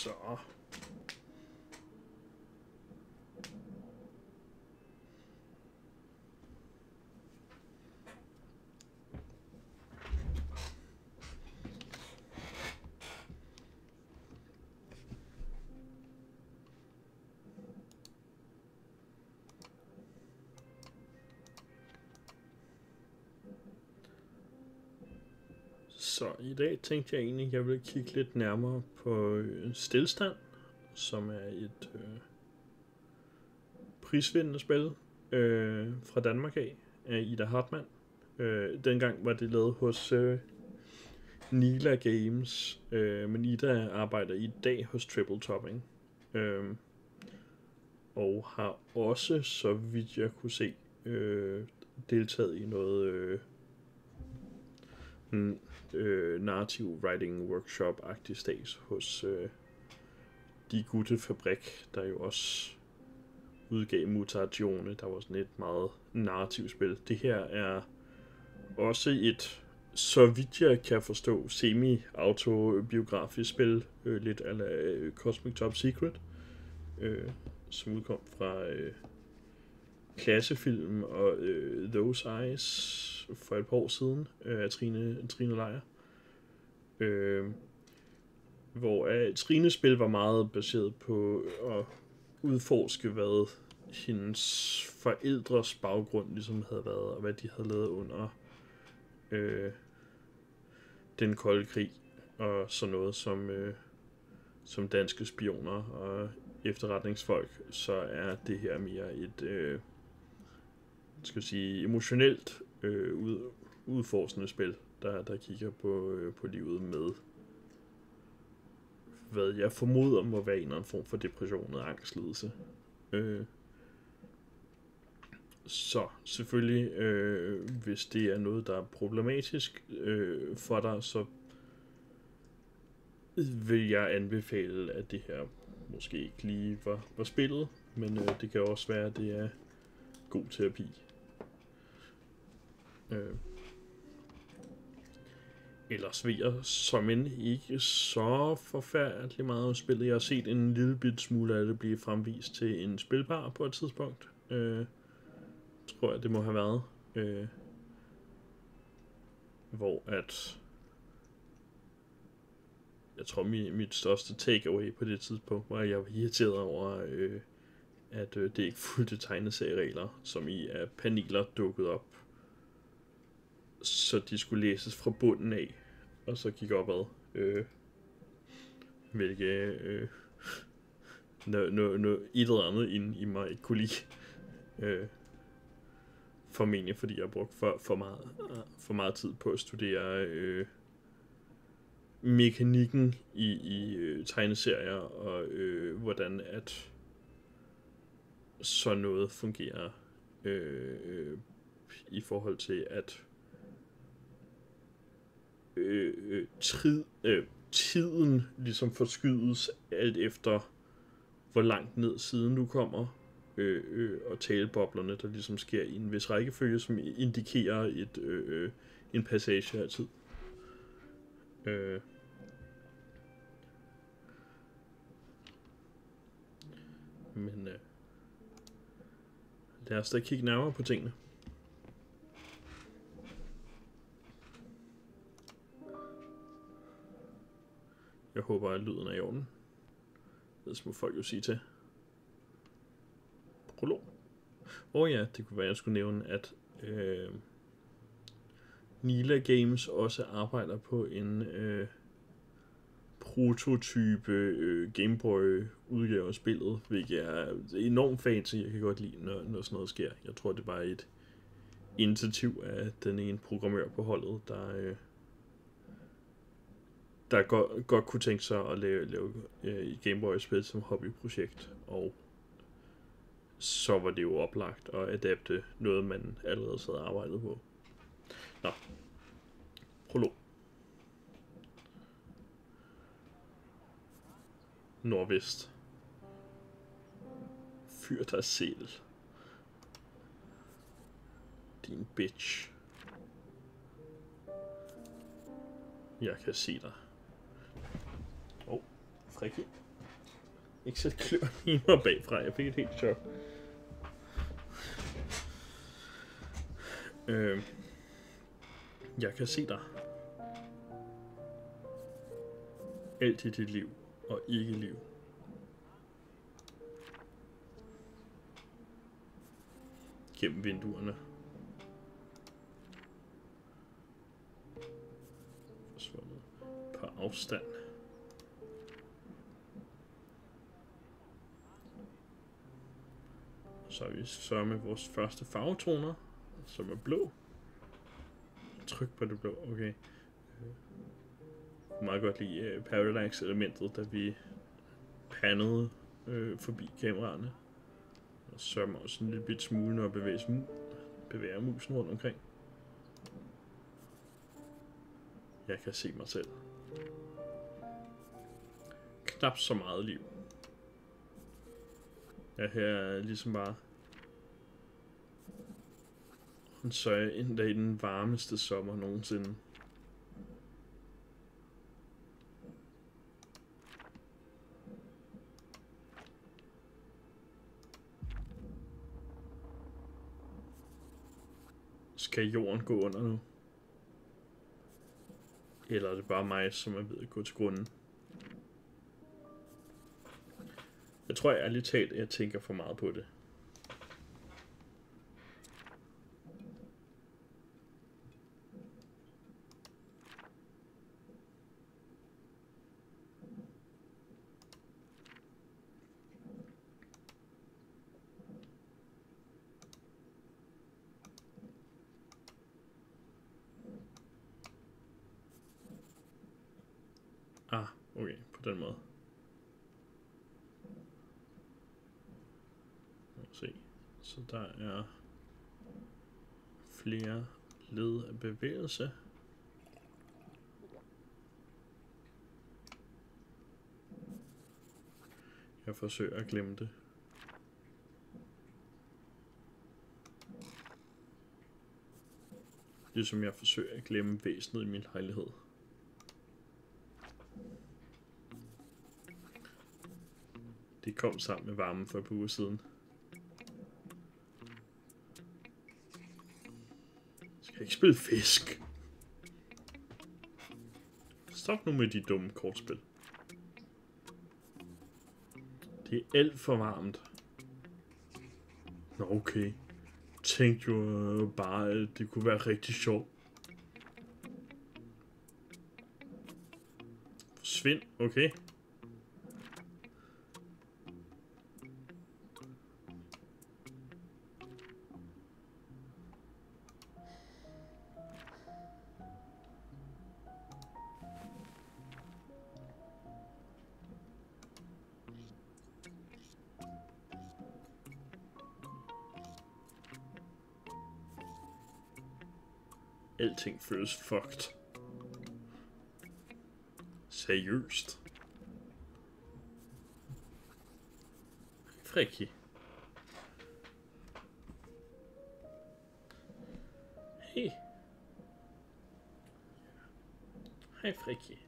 Så. Så i dag tænkte jeg egentlig, at jeg ville kigge lidt nærmere på øh, Stillstand, som er et øh, prisvindende spil øh, fra Danmark af, af Ida Hartmann. Øh, dengang var det lavet hos øh, Nila Games, øh, men Ida arbejder i dag hos Triple Topping. Øh, og har også, så vidt jeg kunne se, øh, deltaget i noget øh, øh, narrative writing workshop-agtig stats hos øh, De Gute Fabrik, der jo også udgav Mutatione, der var sådan et meget narrativt spil. Det her er også et, så vidt jeg kan forstå, semi-autobiografisk spil, øh, lidt ala øh, Cosmic Top Secret, øh, som udkom fra øh, klassefilm og øh, Those Eyes for et par år siden øh, af Trine, Trine Lejer. Øh, hvor øh, Trines spil var meget baseret på at udforske, hvad hendes forældres baggrund ligesom havde været, og hvad de havde lavet under øh, den kolde krig, og sådan noget som, øh, som danske spioner og efterretningsfolk, så er det her mere et øh, skal sige, emotionelt øh, ud, udforskende spil, der, der kigger på, øh, på livet med, hvad jeg formoder må være en eller anden form for depression og angstlidelse. Øh, så selvfølgelig, øh, hvis det er noget, der er problematisk øh, for dig, så vil jeg anbefale, at det her måske ikke lige var, var spillet, men øh, det kan også være, at det er god terapi. Øh. Ellers ved jeg som end ikke så forfærdeligt meget spillet. Jeg har set en lille bit smule af det blive fremvist til en spilbar på et tidspunkt. Øh, tror jeg, det må have været. Øh, hvor at jeg tror, mit, mit største takeaway på det tidspunkt var, at jeg var irriteret over, øh, at øh, det ikke fulgte tegneserieregler, som i er paneler dukket op så de skulle læses fra bunden af, og så gik opad. Øh, hvilket øh, noget no, no, et eller andet ind i mig ikke kunne lide. Øh, formentlig fordi jeg brugte brugt for, for, meget, for meget tid på at studere øh, mekanikken i, i øh, tegneserier, og øh, hvordan at sådan noget fungerer øh, øh i forhold til at øh, øh, tid, øh, tiden ligesom forskydes alt efter, hvor langt ned siden du kommer, øh, øh, og taleboblerne, der ligesom sker i en vis rækkefølge, som indikerer et, øh, øh en passage af tid. Øh. Men øh, lad os da kigge nærmere på tingene. Jeg håber, at lyden er i orden. Det må folk jo sige til. Prolog. Og oh ja, det kunne være, at jeg skulle nævne, at øh, Nila Games også arbejder på en øh, prototype øh, Gameboy udgave af spillet, hvilket er enormt fancy. Jeg kan godt lide, når, når sådan noget sker. Jeg tror, det er bare et initiativ af den ene programmør på holdet, der, øh, der godt, godt kunne tænke sig at lave, lave uh, Game Boy-spil som hobbyprojekt, og så var det jo oplagt at adapte noget, man allerede havde arbejdet på. Nå. Prolog. Nordvest. Fyr dig selv. Din bitch. Jeg kan se dig. Friki. Ikke så klør i mig bagfra. Jeg fik et helt chok. Øh, jeg kan se dig. Alt i dit liv og ikke liv. Gennem vinduerne. Forsvundet på afstand. Så vi så med vores første farvetoner, som er blå. Tryk på det blå, okay. Jeg meget godt lide øh, Parallax-elementet, da vi pannede øh, forbi kameraerne. Og sørger mig også en lille bit smule, når jeg bevæger, mu- bevæger musen rundt omkring. Jeg kan se mig selv. Knap så meget liv. Jeg her er ligesom bare så er jeg i den varmeste sommer nogensinde. Skal jorden gå under nu? Eller er det bare mig, som er ved at gå til grunden? Jeg tror ærligt talt, at jeg tænker for meget på det. Ah, okay, på den måde. Lad os se. Så der er flere led af bevægelse. Jeg forsøger at glemme det. Ligesom jeg forsøger at glemme væsenet i min lejlighed. Det kom sammen med varmen for et par uger siden. Kan jeg ikke spille fisk? Stop nu med de dumme kortspil. Det er alt for varmt. Nå okay. Tænkte jo øh, bare, at det kunne være rigtig sjovt. Forsvind, okay. Alting fucked. Seriøst. Friki. Hey. Hej Friki.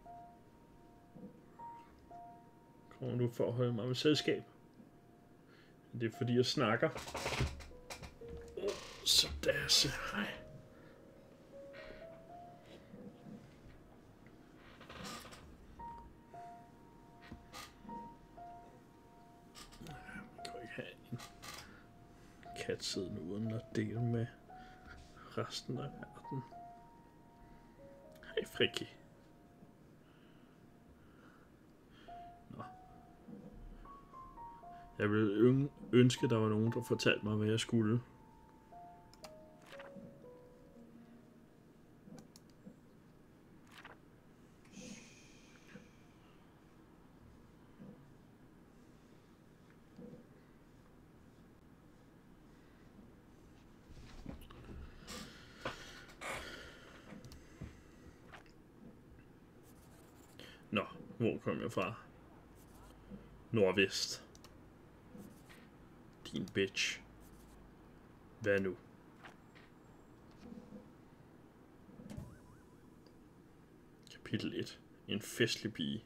Kommer du for at holde mig med selskab? Det er fordi jeg snakker. Oh, så der siger hej. Siden uden at dele med resten af verden. Hej Friki. Nå. Jeg ville ønske, der var nogen, der fortalte mig, hvad jeg skulle. Nå, hvor kom jeg fra? Nordvest. Din bitch. Hvad nu? Kapitel 1. En festlig pige.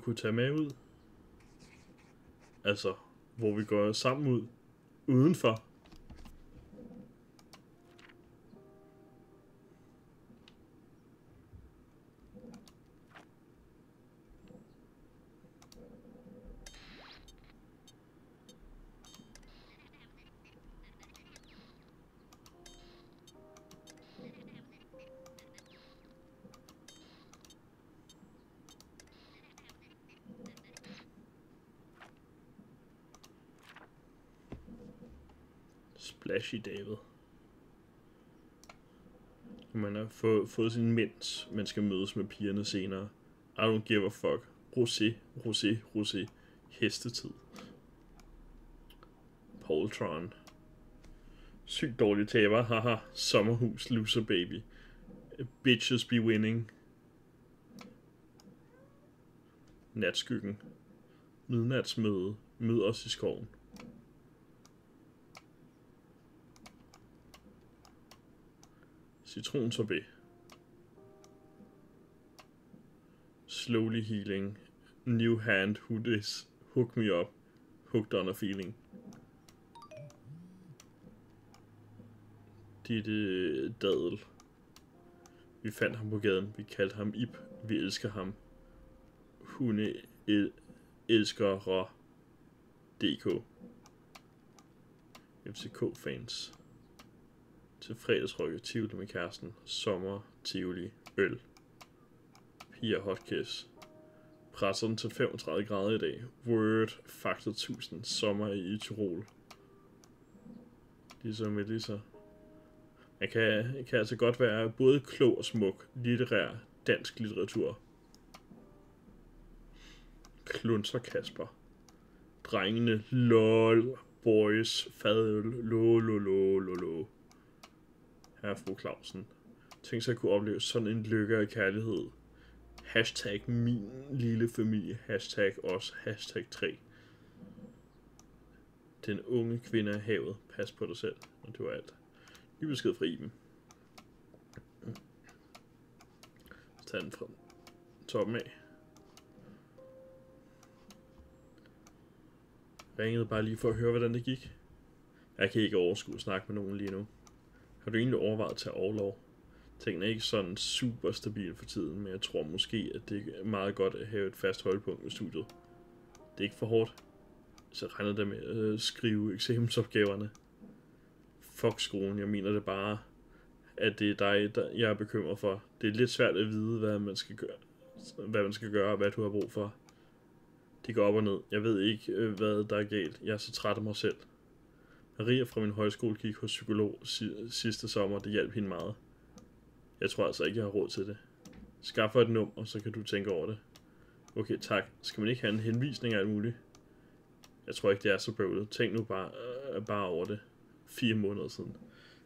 Kunne tage med ud? Altså, hvor vi går sammen ud udenfor. Splashy David. Man har få, fået sin mens, man skal mødes med pigerne senere. I don't give a fuck. Rosé, rosé, rosé. Hestetid. Poltron. Sygt dårlig taber, haha. Sommerhus, loser baby. Bitches be winning. Natskyggen. Midnatsmøde. Mød os i skoven. Citronsorbet. Slowly healing. New hand who this. Hook me up. Hooked on a feeling. Ditte øh, dadel. Vi fandt ham på gaden. Vi kaldte ham Ip. Vi elsker ham. Hunde el elsker DK. FCK-fans til fredagsrykket Tivoli med kæresten, sommer, Tivoli, øl. Pia Hotkiss. Presser den til 35 grader i dag. Word, faktor 1000, sommer i Tirol. Ligesom Melissa. Man kan, kan altså godt være både klog og smuk, litterær, dansk litteratur. Klunser Kasper. Drengene, lol, boys, fadøl, lo, lo, lo, lo, lo herre fru Clausen. Tænk sig at kunne opleve sådan en lykke og kærlighed. Hashtag min lille familie. Hashtag os. Hashtag 3. Den unge kvinde af havet. Pas på dig selv. Og det var alt. Ny besked fra Iben. Tag den fra toppen af. Ringede bare lige for at høre, hvordan det gik. Jeg kan ikke overskue at snakke med nogen lige nu. Har du egentlig overvejet at tage overlov? Tingene er ikke sådan super stabile for tiden, men jeg tror måske, at det er meget godt at have et fast holdpunkt med studiet. Det er ikke for hårdt. Så regner det med at skrive eksamensopgaverne. Fuck skolen, jeg mener det bare, at det er dig, der jeg er bekymret for. Det er lidt svært at vide, hvad man skal gøre, hvad man skal gøre, og hvad du har brug for. Det går op og ned. Jeg ved ikke, øh, hvad der er galt. Jeg er så træt af mig selv. Maria fra min højskole gik hos psykolog sidste sommer, det hjalp hende meget. Jeg tror altså ikke, jeg har råd til det. Skaff et nummer, så kan du tænke over det. Okay, tak. Skal man ikke have en henvisning af alt muligt? Jeg tror ikke, det er så bøvlet. Tænk nu bare, øh, bare over det. Fire måneder siden.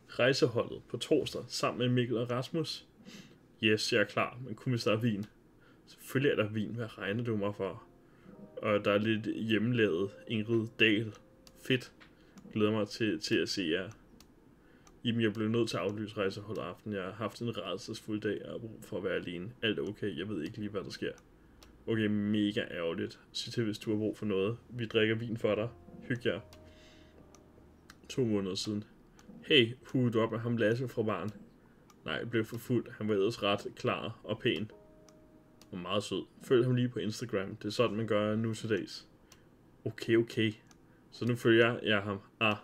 Rejseholdet på torsdag sammen med Mikkel og Rasmus. Yes, jeg er klar, men kunne vi starte vin? Selvfølgelig er der vin. Hvad regner du mig for? Og der er lidt hjemmelavet Ingrid Dahl. Fedt glæder mig til, til at se jer. Jamen, jeg blev nødt til at aflyse rejsehold aften. Jeg har haft en rædselsfuld dag og har brug for at være alene. Alt er okay, jeg ved ikke lige, hvad der sker. Okay, mega ærgerligt. Sig til, hvis du har brug for noget. Vi drikker vin for dig. Hyg jer. To måneder siden. Hey, huede du op med ham Lasse fra barn? Nej, jeg blev for fuld. Han var ellers ret klar og pæn. Og meget sød. Følg ham lige på Instagram. Det er sådan, man gør nu til dags. Okay, okay. Så nu følger jeg ham. Ah,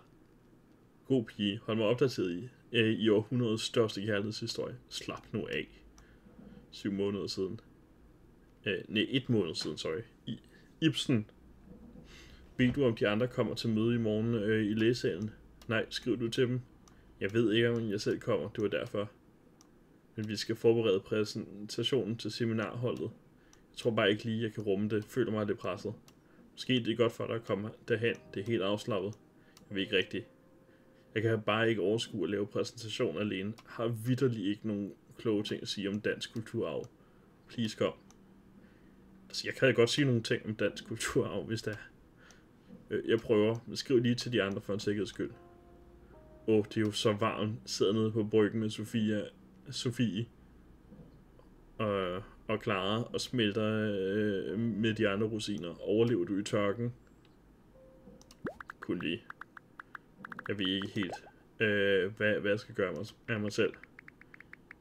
god pige. Hold mig opdateret i, øh, i århundredets største kærlighedshistorie. Slap nu af. Syv måneder siden. Øh, nej, et måned siden, sorry. I, Ibsen. Ved du, om de andre kommer til møde i morgen øh, i lægesalen? Nej, skriv du til dem. Jeg ved ikke, om jeg selv kommer. Det var derfor. Men vi skal forberede præsentationen til seminarholdet. Jeg tror bare ikke lige, jeg kan rumme det. Føler mig lidt presset. Måske det er godt for dig at komme derhen. Det er helt afslappet. Jeg ved ikke rigtigt. Jeg kan bare ikke overskue at lave præsentation alene. Har vidderlig ikke nogen kloge ting at sige om dansk kulturarv. Please kom. Altså, jeg kan godt sige nogle ting om dansk kulturarv, hvis det er. Øh, jeg prøver, men skriv lige til de andre for en sikkerheds skyld. Åh, oh, det er jo så varmt. Sidder nede på bryggen med Sofia, Sofie. Og, og klarer og smelter øh, med de andre rosiner. Overlever du i tørken? Kun lige. Jeg ved ikke helt, øh, hvad, hvad jeg skal gøre mig, af mig selv.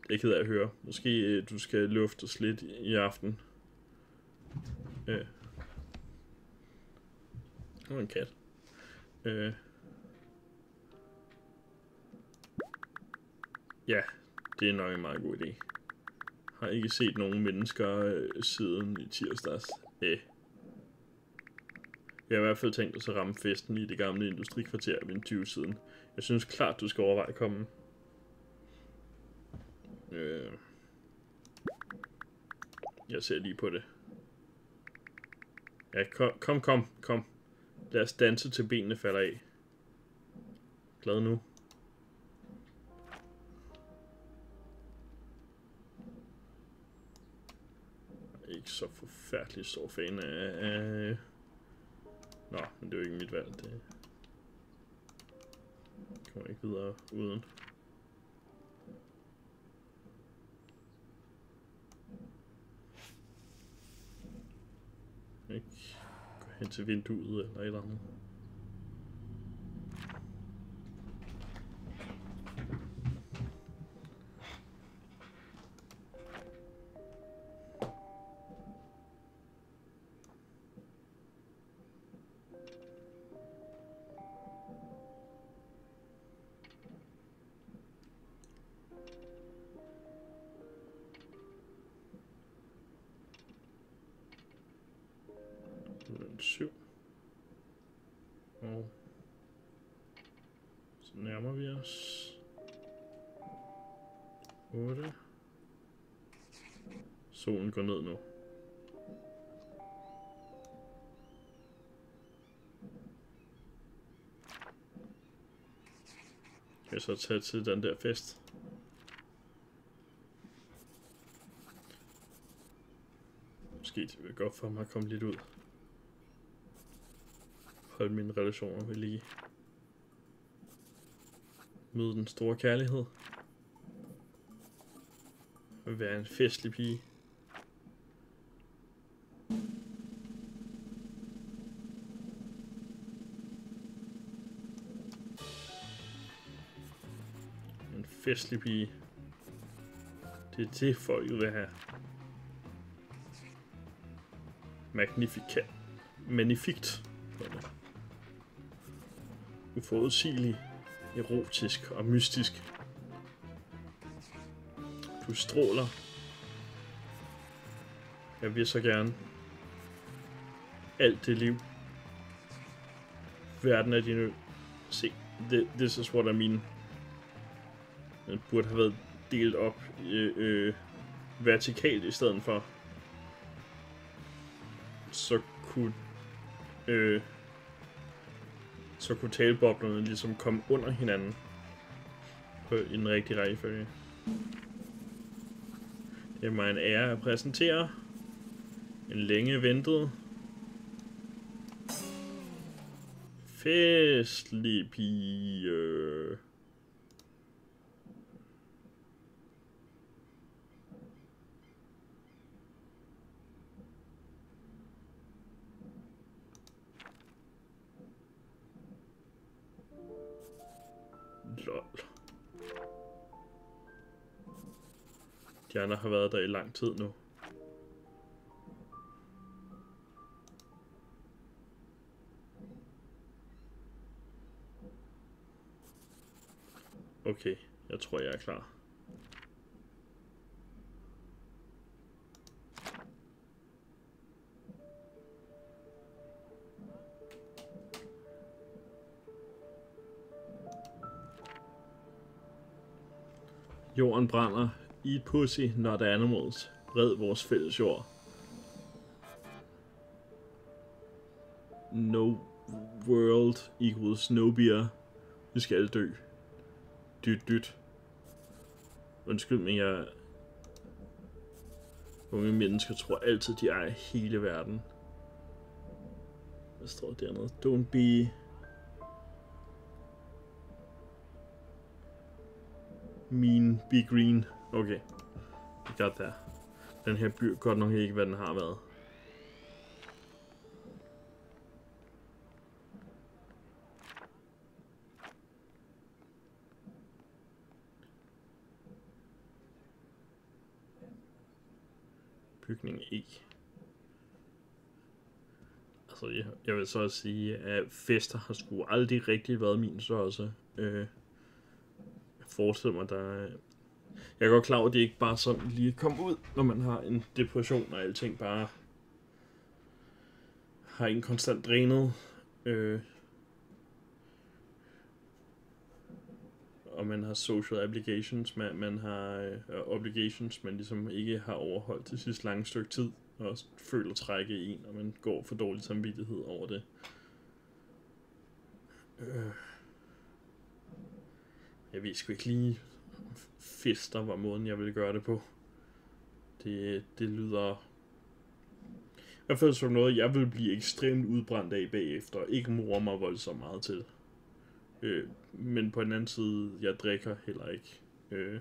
Det er ked af at høre. Måske øh, du skal luftes lidt i aften. Øh. Det var en kat. Øh. Ja, det er nok en meget god idé. Har ikke set nogen mennesker øh, siden i tirsdags. Øh. Jeg har i hvert fald tænkt os at ramme festen i det gamle industrikvarter ved en 20 siden. Jeg synes klart, du skal overveje at komme. Øh. Jeg ser lige på det. Ja, kom, kom, kom, kom. Lad os danse til benene falder af. Glad nu. Ikke så forfærdelig stor fan af... af... Nå, men det er jo ikke mit valg. Det kommer ikke videre uden. Ikke gå hen til vinduet eller et eller andet. 8. Solen går ned nu. Kan jeg så tage til den der fest? Måske det vil godt for mig at komme lidt ud holde mine relationer ved lige. Møde den store kærlighed. Og være en festlig pige. En festlig pige. Det er det, folk vil have. Magnificat. Magnifikt. uforudsigelig, erotisk og mystisk. Du stråler. Jeg vil så gerne alt det liv. Verden er din ø. Se, this is what I mean. Den burde have været delt op øh, øh, vertikalt i stedet for. Så kunne øh, så kunne taleboblerne ligesom komme under hinanden på i rigtig rigtige rækkefølge. Det er mig en ære at præsentere en længe ventet festlig pige. Stjerner har været der i lang tid nu. Okay, jeg tror, jeg er klar. Jorden brænder. Eat pussy, not animals. Red vores fælles jord. No world equals no beer. Vi skal alle dø. Dyt, dyt. Undskyld, men jeg... Unge mennesker tror altid, de ejer hele verden. Hvad står der dernede? Don't be... Mean, be green. Okay. We got der. Den her by godt nok ikke, hvad den har været. Bygning E. Altså, jeg, jeg vil så sige, at fester har sgu aldrig rigtig været min størrelse. Øh, jeg forestiller mig, der er... Jeg er godt klar over, at det ikke bare sådan lige kommer ud, når man har en depression, og alting bare har en konstant drænet. Øh, og man har social obligations, man, man har øh, obligations, man ligesom ikke har overholdt til sidste lange stykke tid, og føler trække i en, og man går for dårlig samvittighed over det. Øh. Jeg ved sgu ikke lige, fester var måden, jeg ville gøre det på. Det, det lyder... I hvert fald som noget, jeg vil blive ekstremt udbrændt af bagefter. Ikke mor mig voldsomt meget til. Øh, men på den anden side, jeg drikker heller ikke. Øh,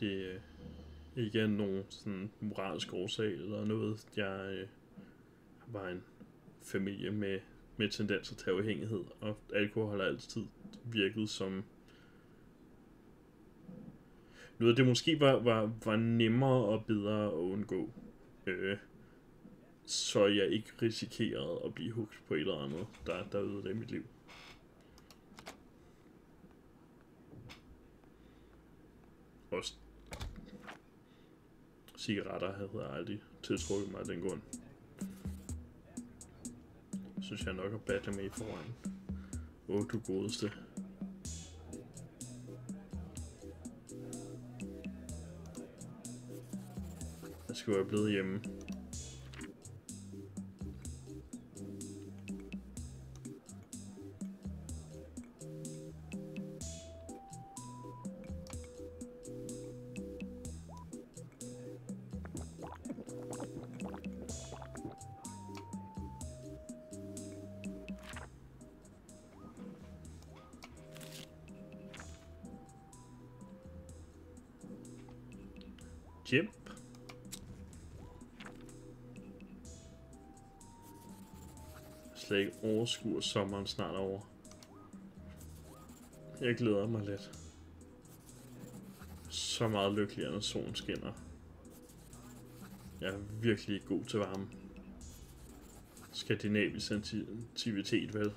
det er ikke nogen sådan moralsk årsag eller noget. Jeg øh, var en familie med, med tendenser til afhængighed, og alkohol har altid virket som noget, det måske var, var, var nemmere og bedre at undgå. Øh, så jeg ikke risikerede at blive hugt på et eller andet, der, der ødelagde mit liv. Også cigaretter havde jeg aldrig tiltrukket mig af den grund. Synes jeg nok at battle med i forvejen. Åh, oh, du godeste. Jeg skulle være blevet hjemme. Slet ikke overskue sommeren snart over. Jeg glæder mig lidt. Så meget lykkelig, når solen skinner. Jeg er virkelig god til varme. Skandinavisk sensitivitet, vel?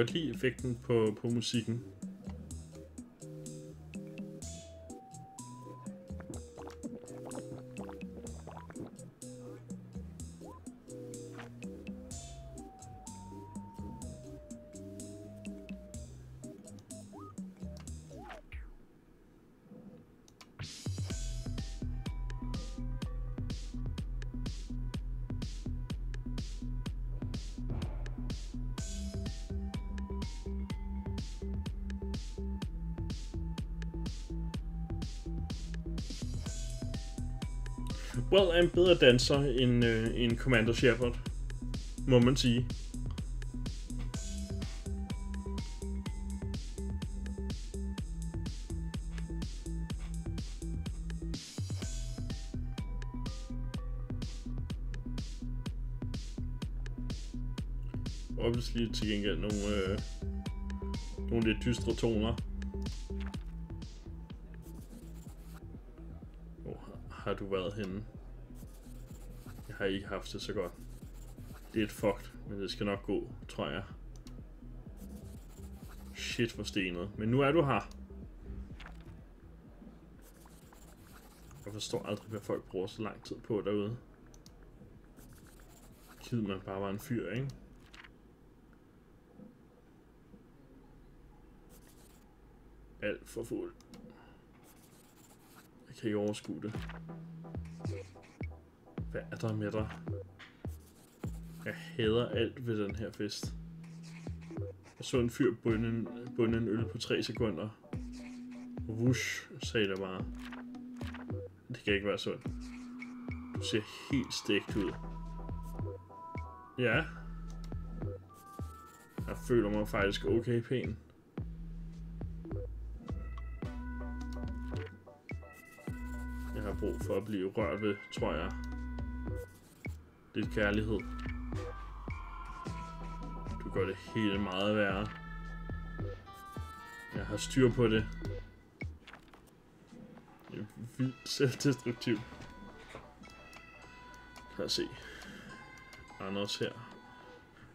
Godt lide effekten på, på musikken. Well er en bedre danser end, øh, end Commander Shepard, må man sige. Obviously til gengæld nogle, øh, nogle lidt dystre toner. Hvor har du været henne? har ikke haft det så godt. Det er et fucked, men det skal nok gå, tror jeg. Shit for stenet. Men nu er du her. Jeg forstår aldrig, hvad folk bruger så lang tid på derude. Kid man bare var en fyr, ikke? Alt for fuld. Jeg kan ikke overskue det. Hvad er der med dig? Jeg hader alt ved den her fest. Jeg så en fyr bunde en, bunde en øl på 3 sekunder. Wush, sagde det bare. Det kan ikke være sundt. Du ser helt stegt ud. Ja. Jeg føler mig faktisk okay pæn. Jeg har brug for at blive rørt ved, tror jeg. Lidt kærlighed. Du gør det helt meget værre. Jeg har styr på det. Det er vildt selvdestruktivt. Lad os se. Anders her.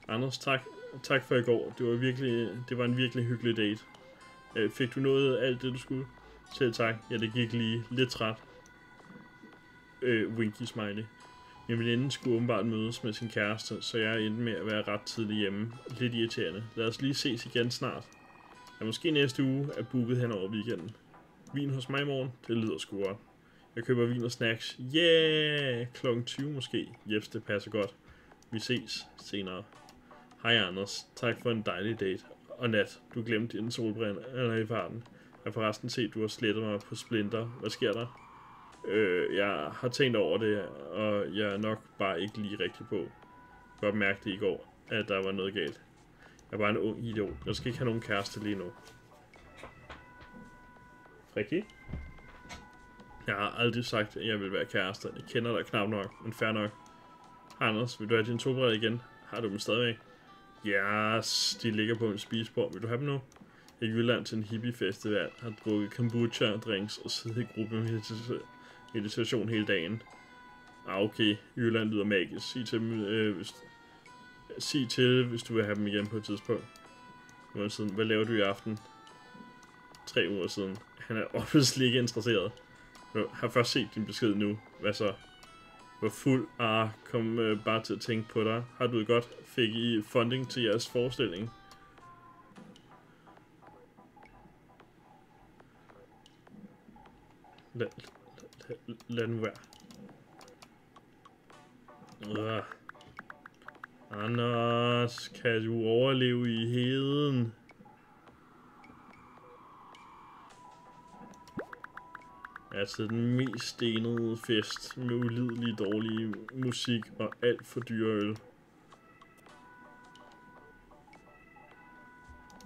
Anders, tak, tak for i går. Det var virkelig, det var en virkelig hyggelig date. Øh, fik du noget af alt det, du skulle? Selv tak. Ja, det gik lige lidt træt. Øh, winky smiley. Min veninde skulle åbenbart mødes med sin kæreste, så jeg endte med at være ret tidligt hjemme. Lidt irriterende. Lad os lige ses igen snart. Ja, måske næste uge er booket hen over weekenden. Vin hos mig i morgen? Det lyder sgu godt. Jeg køber vin og snacks. Yeah! Klokken 20 måske. Jeps, det passer godt. Vi ses senere. Hej Anders. Tak for en dejlig date. Og nat, du glemte din solbrænde eller i farten. Jeg har forresten set, du har slettet mig på Splinter. Hvad sker der? Øh, jeg har tænkt over det, og jeg er nok bare ikke lige rigtig på. Jeg godt mærke det i går, at der var noget galt. Jeg er bare en ung idiot. Jeg skal ikke have nogen kæreste lige nu. Rigtig? Jeg har aldrig sagt, at jeg vil være kæreste. Jeg kender dig knap nok, men fair nok. Anders, vil du have din tobrede igen? Har du dem stadigvæk? Yes, de ligger på min spisebord. Vil du have dem nu? I Jylland til en hippiefestival, har drukket kombucha-drinks og siddet i gruppe med meditation hele dagen. Ah, okay. Jylland lyder magisk. Sig til, dem, øh, hvis, sig til, hvis du vil have dem igen på et tidspunkt. Nu siden. Hvad laver du i aften? Tre uger siden. Han er obviously ikke interesseret. Jeg har først set din besked nu. Hvad så? Hvor fuld ah, kom øh, bare til at tænke på dig. Har du det godt? Fik I funding til jeres forestilling? Lad, nu være. Øh. Anders, kan du overleve i heden? Altså den mest stenede fest med ulidelig dårlig musik og alt for dyre øl.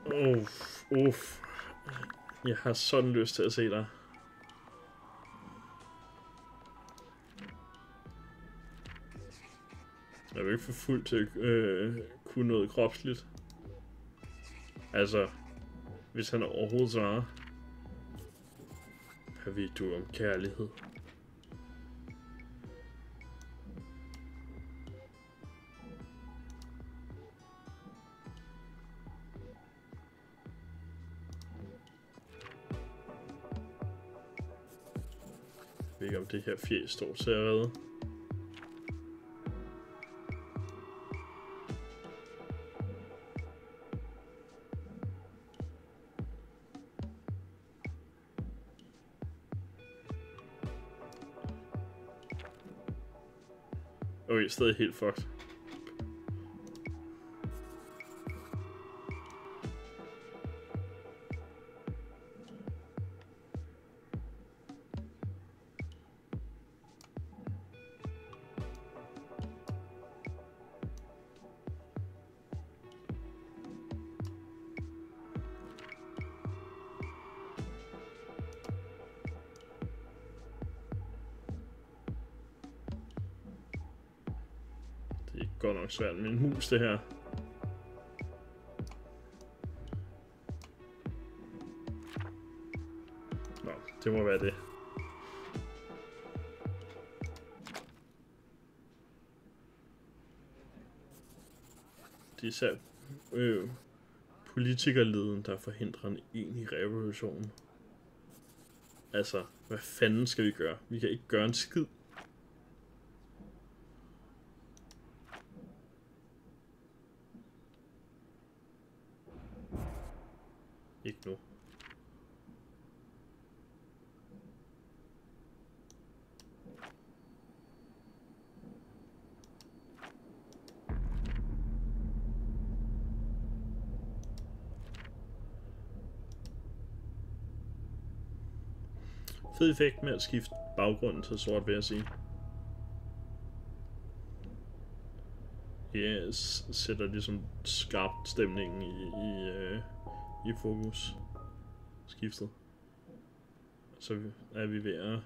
Uff, uff. Jeg har sådan lyst til at se dig. Jeg vil ikke få fuld til at øh, kunne noget kropsligt. Altså, hvis han overhovedet svarer. Hvad ved du om kærlighed? Jeg ved ikke om det her fjæs står til at redde. Sted helt fucked. Svært med en mus, det her. Nå, det må være det. Det er især øh, politikerleden, der forhindrer en egentlig revolution. Altså, hvad fanden skal vi gøre? Vi kan ikke gøre en skid. Ikke nu. Fed effekt med at skifte baggrunden til sort, vil jeg sige. Yes, sætter ligesom skarpt stemningen i, i, øh, i fokus. Skiftet. Så er vi ved at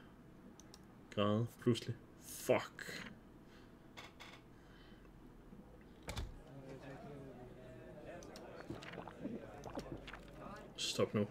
græde pludselig. Fuck. Stop nu.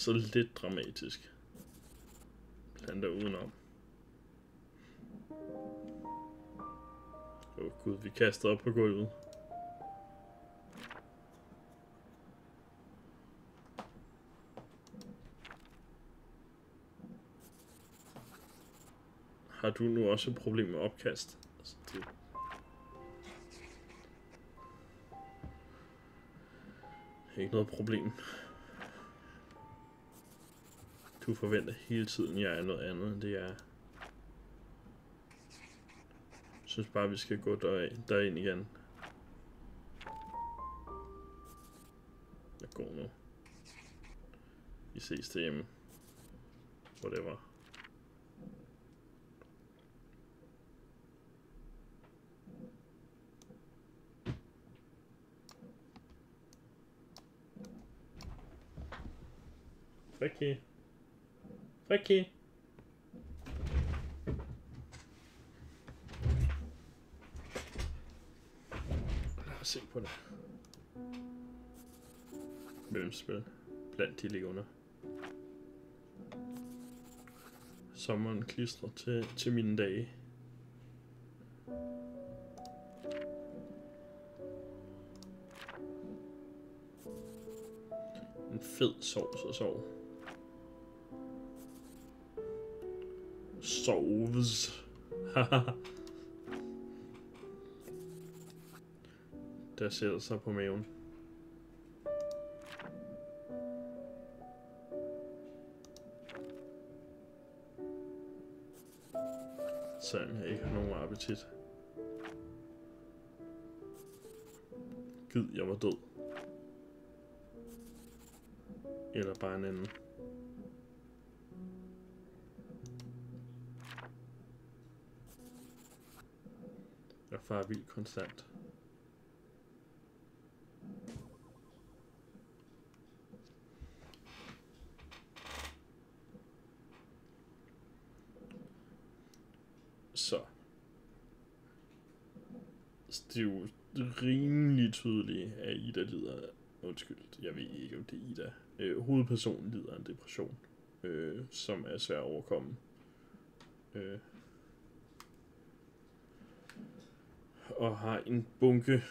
Altså lidt dramatisk. Planter udenom. Åh oh, gud, vi kaster op på gulvet. Har du nu også et problem med opkast? Altså, det... Ikke noget problem. Du forventer hele tiden, jeg er noget andet end det, jeg er. Jeg synes bare, vi skal gå derind, derind igen. Jeg går nu. Vi ses derhjemme. Whatever. Okay. Okay. Lad os se på det. Mellemspil. Blandt de ligger under. Sommeren klistrer til, til mine dage. En fed sovs og sov. Soves. Der sidder sig på maven. Selvom jeg ikke har nogen appetit. Gid, jeg var død. Eller bare en anden. Farer vildt konstant. Så. Så Det er jo rimelig tydeligt, at Ida lider... Undskyld, jeg ved ikke, om det er Ida. Øh, hovedpersonen lider af en depression, øh, som er svær at overkomme. Øh, og har en bunke,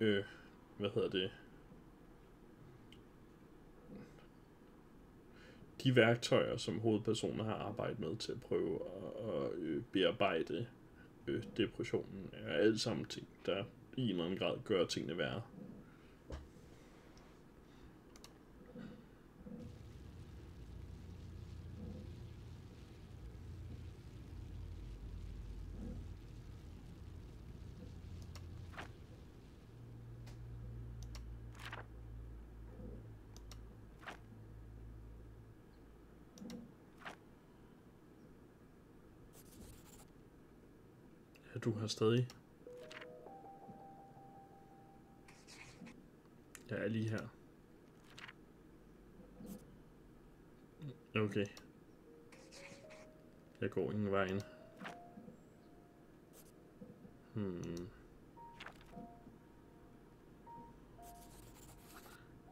øh, hvad hedder det, de værktøjer, som hovedpersonen har arbejdet med til at prøve at, at øh, bearbejde øh, depressionen, er alt sammen ting, der i en eller anden grad gør tingene værre. Stadig. Jeg er lige her. Okay. Jeg går ingen vejen. Hmm.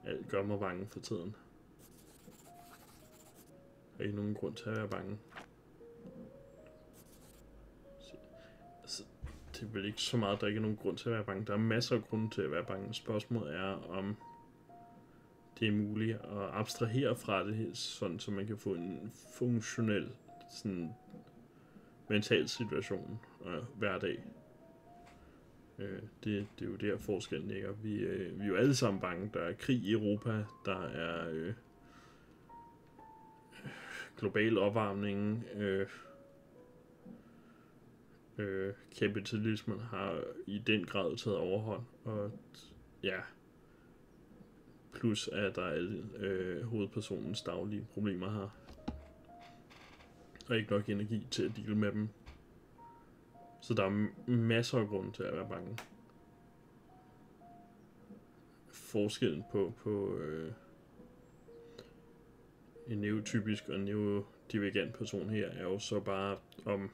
Alt gør mig bange for tiden. Der er ikke nogen grund til at være bange. Vel ikke så meget, der er nogen grund til at være bange. Der er masser af grunde til at være bange. Spørgsmålet er, om det er muligt at abstrahere fra det, sådan så man kan få en funktionel sådan, mental situation øh, hver dag. Øh, det, det er jo der forskellen ligger. Vi, øh, vi er jo alle sammen bange. Der er krig i Europa, der er øh, global opvarmning, øh, øh, kapitalismen har i den grad taget overhånd, og ja, plus at der er alle øh, hovedpersonens daglige problemer her. Og ikke nok energi til at deal med dem. Så der er masser af grund til at være bange. Forskellen på, på øh, en neurotypisk og neurodivergent person her er jo så bare om,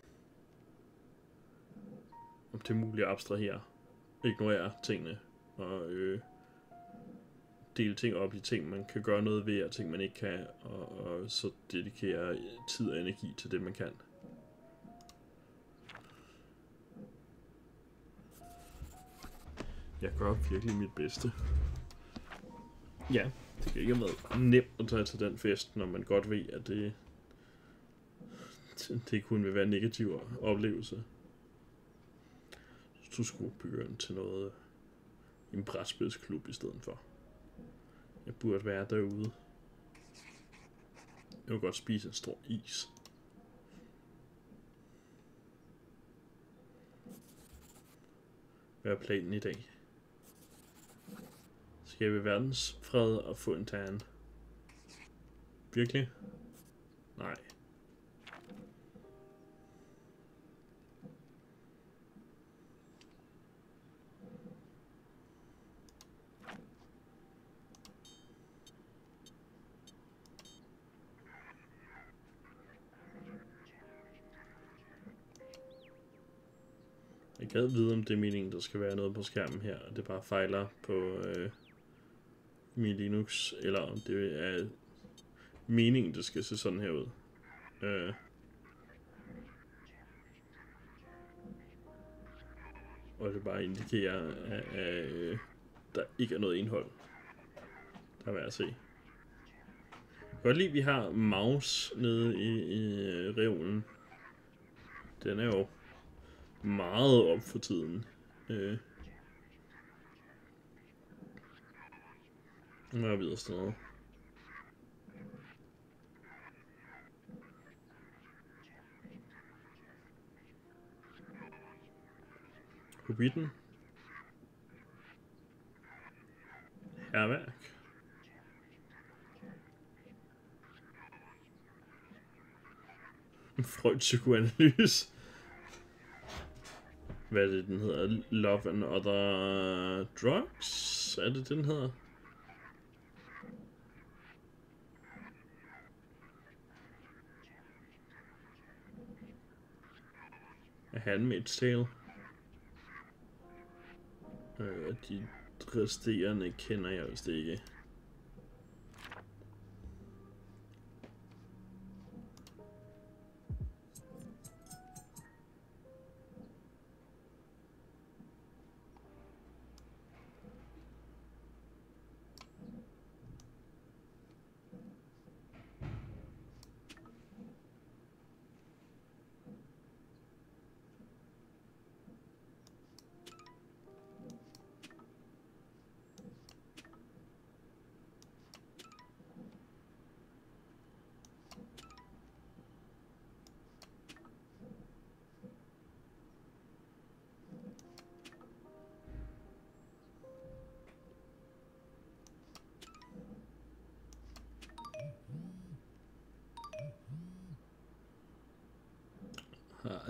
om det er muligt at abstrahere, ignorere tingene og øh, dele ting op i ting, man kan gøre noget ved, og ting, man ikke kan, og, og så dedikere tid og energi til det, man kan. Jeg gør virkelig mit bedste. Ja, det kan ikke være nemt at tage til den fest, når man godt ved, at det, det kun vil være en negativ oplevelse. Du skulle begynde til noget øh, en brætspilsklub i stedet for. Jeg burde være derude. Jeg vil godt spise en stor is. Hvad er planen i dag? Skabe verdens fred og få en tan. Virkelig? Nej. Gad vide, om det er meningen, der skal være noget på skærmen her, og det bare fejler på øh, min Linux, eller om det er meningen, det skal se sådan her ud. Øh. Og det bare indikerer, at, at øh, der ikke er noget indhold, der er værd at se. Jeg kan godt lide, at vi har mouse nede i, i øh, reolen. Den er jo meget op for tiden. Øh. Nu er jeg videre sådan noget. Hobbiten. Herværk. Freud psykoanalyse hvad er det, den hedder? Love and Other Drugs? Er det, den hedder? A Handmaid's Tale. Øh, de resterende kender jeg vist ikke.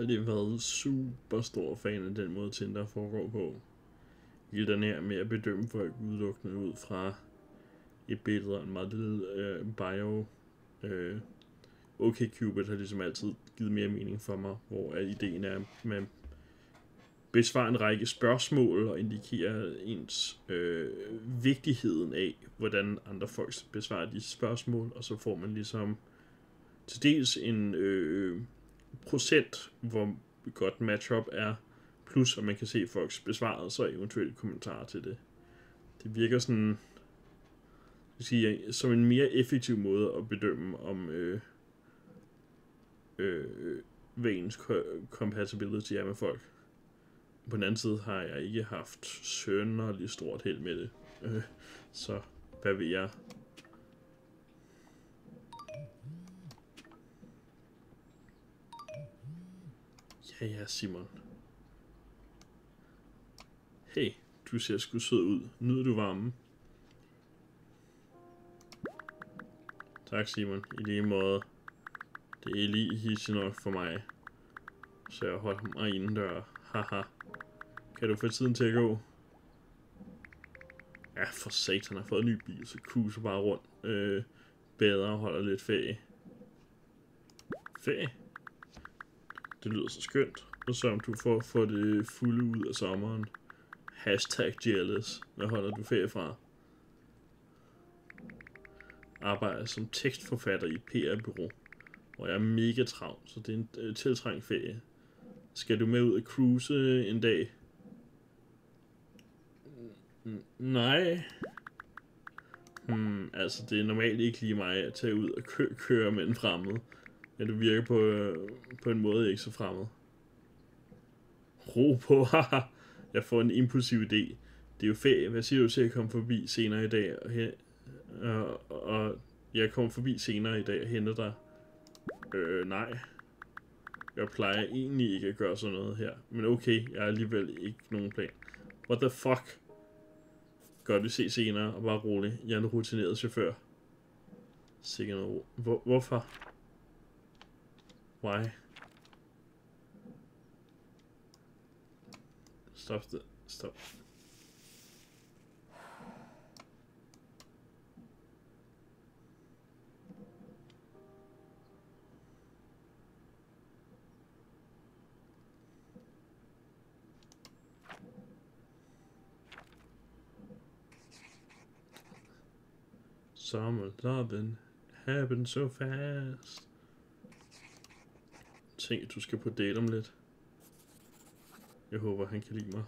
Aldrig været super stor fan af den måde Tinder foregår på. I den her med at bedømme folk udelukkende ud fra et billede og en meget lille øh, bio. Øh, okay Cupid har ligesom altid givet mere mening for mig, hvor at ideen er, at man besvarer en række spørgsmål og indikerer ens øh, vigtigheden af, hvordan andre folk besvarer de spørgsmål, og så får man ligesom til dels en øh, procent, hvor godt matchup er, plus at man kan se folks besvarelser og eventuelle kommentarer til det. Det virker sådan, jeg sige, som en mere effektiv måde at bedømme om øh, øh, hvad compatibility er med folk. På den anden side har jeg ikke haft sønderlig stort held med det. Øh, så hvad ved jeg? Ja, ja, Simon. Hey, du ser sgu sød ud. Nyder du varmen? Tak, Simon. I lige måde. Det er lige hisse nok for mig. Så jeg holder mig indendør. Haha. Kan du få tiden til at gå? Ja, for satan har fået en ny bil, så cruiser bare rundt. Øh, bedre og holder lidt ferie. Ferie? Det lyder så skønt. Og så om du får, får det fulde ud af sommeren. Hashtag jealous. Hvad holder du ferie fra? Arbejder som tekstforfatter i PR-bureau. Og jeg er mega travl, så det er en øh, tiltrængt ferie. Skal du med ud og cruise en dag? N- nej. Hmm, altså, det er normalt ikke lige mig at tage ud og kø- køre med en fremmed. Ja, du virker på, øh, på en måde ikke så fremmed. Ro på, haha. jeg får en impulsiv idé. Det er jo ferie. Hvad siger du til at komme forbi senere i dag? Og, hen, og, og jeg kommer forbi senere i dag og henter dig. Øh, nej. Jeg plejer egentlig ikke at gøre sådan noget her. Men okay, jeg har alligevel ikke nogen plan. What the fuck? Godt, vi ses senere, og bare rolig. Jeg er en rutineret chauffør. Sikkert noget ro. Hvor, hvorfor? Why? Stop det. Stop. Summer loving happened so fast. Tænk, du skal på date om lidt. Jeg håber, han kan lide mig.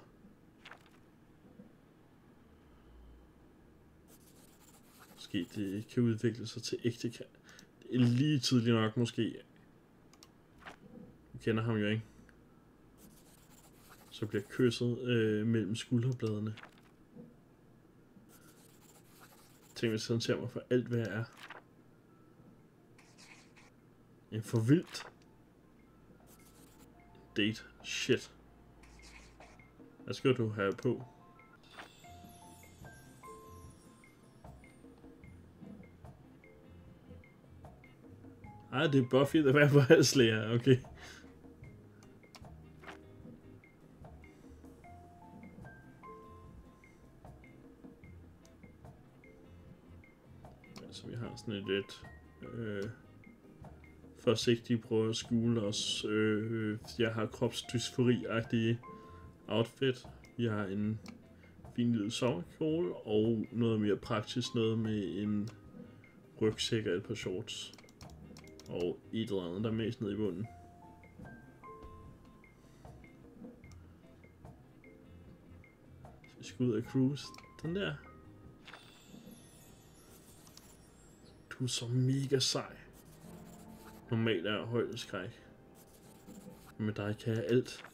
Måske det kan udvikle sig til ægte kan. Det er lige tidligt nok, måske. Du kender ham jo ikke. Så bliver kysset øh, mellem skulderbladene. Tænk, hvis han ser mig for alt, hvad jeg er. En for vildt. Date. Shit. Hvad skal du have på? Ej, det er Buffy the Vampire Slayer, okay. Så vi har sådan et lidt øh, forsigtigt prøve at skjule os. Øh, jeg har kropsdysfori-agtige outfit. Jeg har en fin lille sommerkjole og noget mere praktisk noget med en rygsæk og et par shorts. Og et eller andet, der er mest nede i bunden. Så vi skal ud og cruise. Den der. Du er så mega sej. Normalt er jeg højdeskræk. Men med dig kan jeg alt.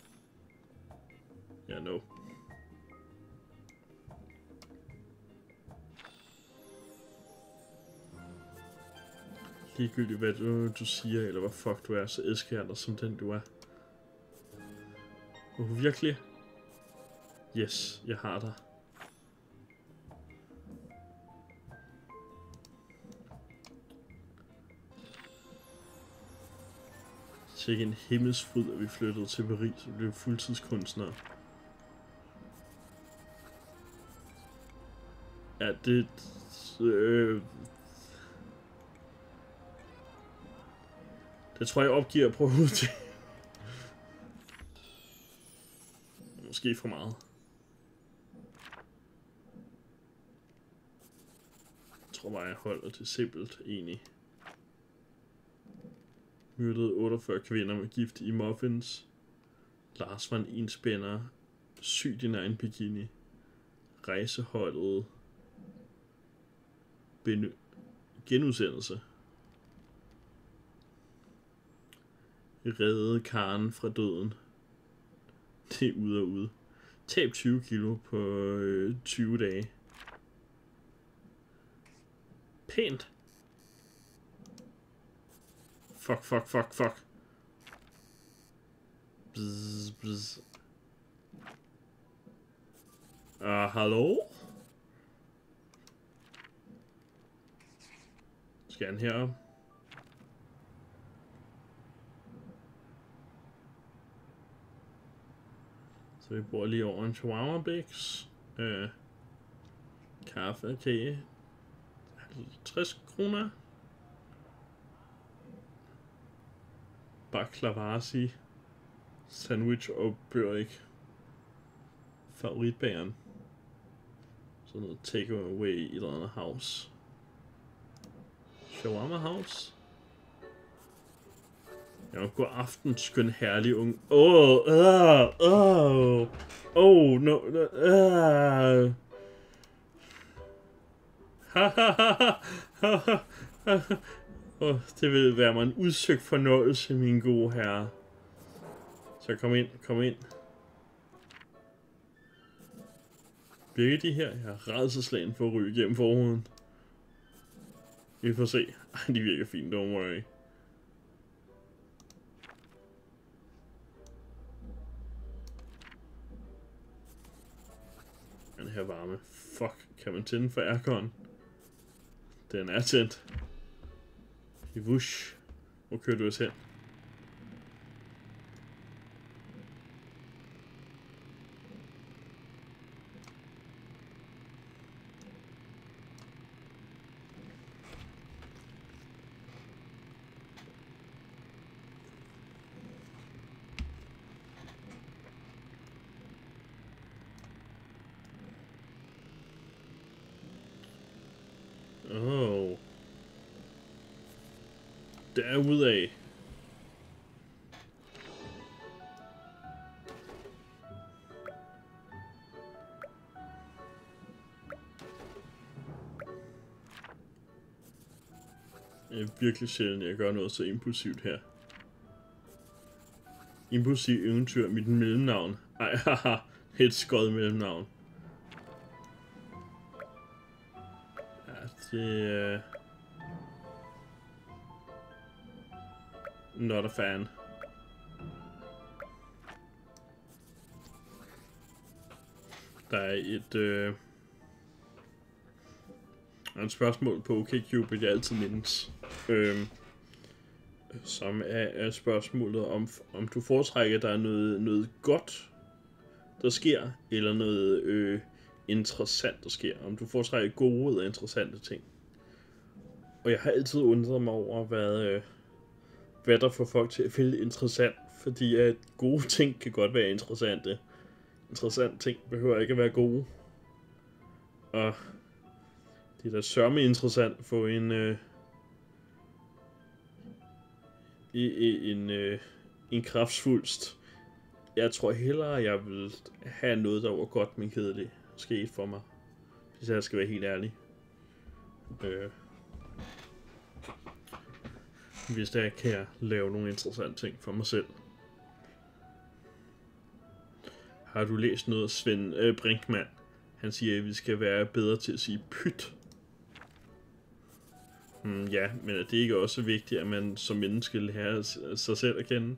Ja, yeah, no. Ligegyldigt hvad du, du siger, eller hvad fuck du er, så elsker jeg dig som den du er. Uh, virkelig? Yes, jeg har dig. Sikke en himmelsfryd, at vi flyttede til Paris og blev fuldtidskunstnere. Ja, det... Øh, det tror jeg opgiver at prøve ud til. Måske for meget. Jeg tror bare, jeg holder det simpelt, egentlig. Myrdede 48 kvinder med gift i muffins. Lars var en enspænder. Syg din egen bikini. Rejseholdet. Beny- genudsendelse. Redde Karen fra døden. Det er ude og ude. Tab 20 kilo på øh, 20 dage. Pænt. Fuck, fuck, fuck, fuck. Bzz, bzz. Uh, hallo? Han herop? Så vi bor lige over en Bix. Øh, kaffe, kage. 50 kroner. Baklavasi. Sandwich og børik. Favoritbageren. Sådan noget takeaway i et eller andet house. Shawarma house. Ja, god aften, skøn herlig ung. Åh, oh, åh, uh, åh. Oh. oh, no, no, uh oh, det vil være mig en udsøgt fornøjelse, min gode herre. Så kom ind, kom ind. Virker de her? Jeg er redselslagen for at ryge igennem forhuden. Vi får se. Ej, de virker fint, don't worry. Den her varme. Fuck, kan man tænde for aircon? Den er tændt. I wush. Hvor kører du os virkelig sjældent, jeg gør noget så impulsivt her. Impulsiv eventyr, mit mellemnavn. Ej, haha, et skød mellemnavn. Det uh... Not a fan. Der er et... Øh er et spørgsmål på OkCupid, jeg altid mindes. Øhm, som er, er spørgsmålet om, om du foretrækker, der er noget, noget godt, der sker, eller noget øh, interessant, der sker. Om du foretrækker gode og interessante ting. Og jeg har altid undret mig over, hvad, øh, hvad der får folk til at finde interessant. Fordi at gode ting kan godt være interessante. Interessante ting behøver ikke at være gode. Og det er da sørme interessant få en... Øh, i, en, øh, en kraftsfuldst. Jeg tror hellere, jeg vil have noget, der var godt, men kedeligt sket for mig. Hvis jeg skal være helt ærlig. Øh. Hvis der kan jeg lave nogle interessante ting for mig selv. Har du læst noget af Svend øh, Brinkmann? Han siger, at vi skal være bedre til at sige pyt. Hmm, ja, men er det ikke også vigtigt, at man som menneske lærer sig selv at kende?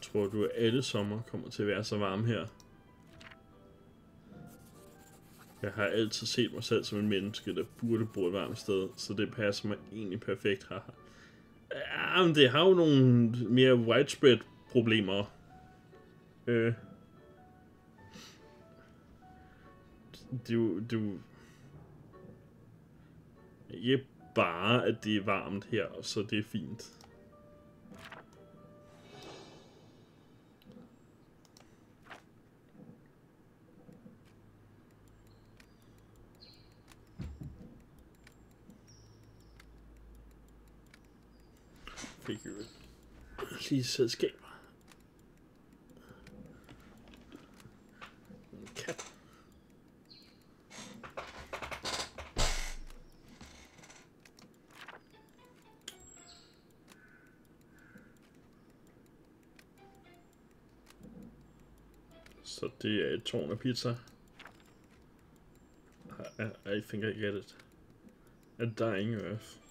Tror du, at alle sommer kommer til at være så varme her? Jeg har altid set mig selv som en menneske, der burde bo et varmt sted, så det passer mig egentlig perfekt her. Ja, men det har jo nogle mere widespread problemer. Øh. Du, du... Ikke bare, at det er varmt her, så det er fint. Lige selskaber. En kat. Så det er et tårn af pizza. I, I think I get it. A dying earth.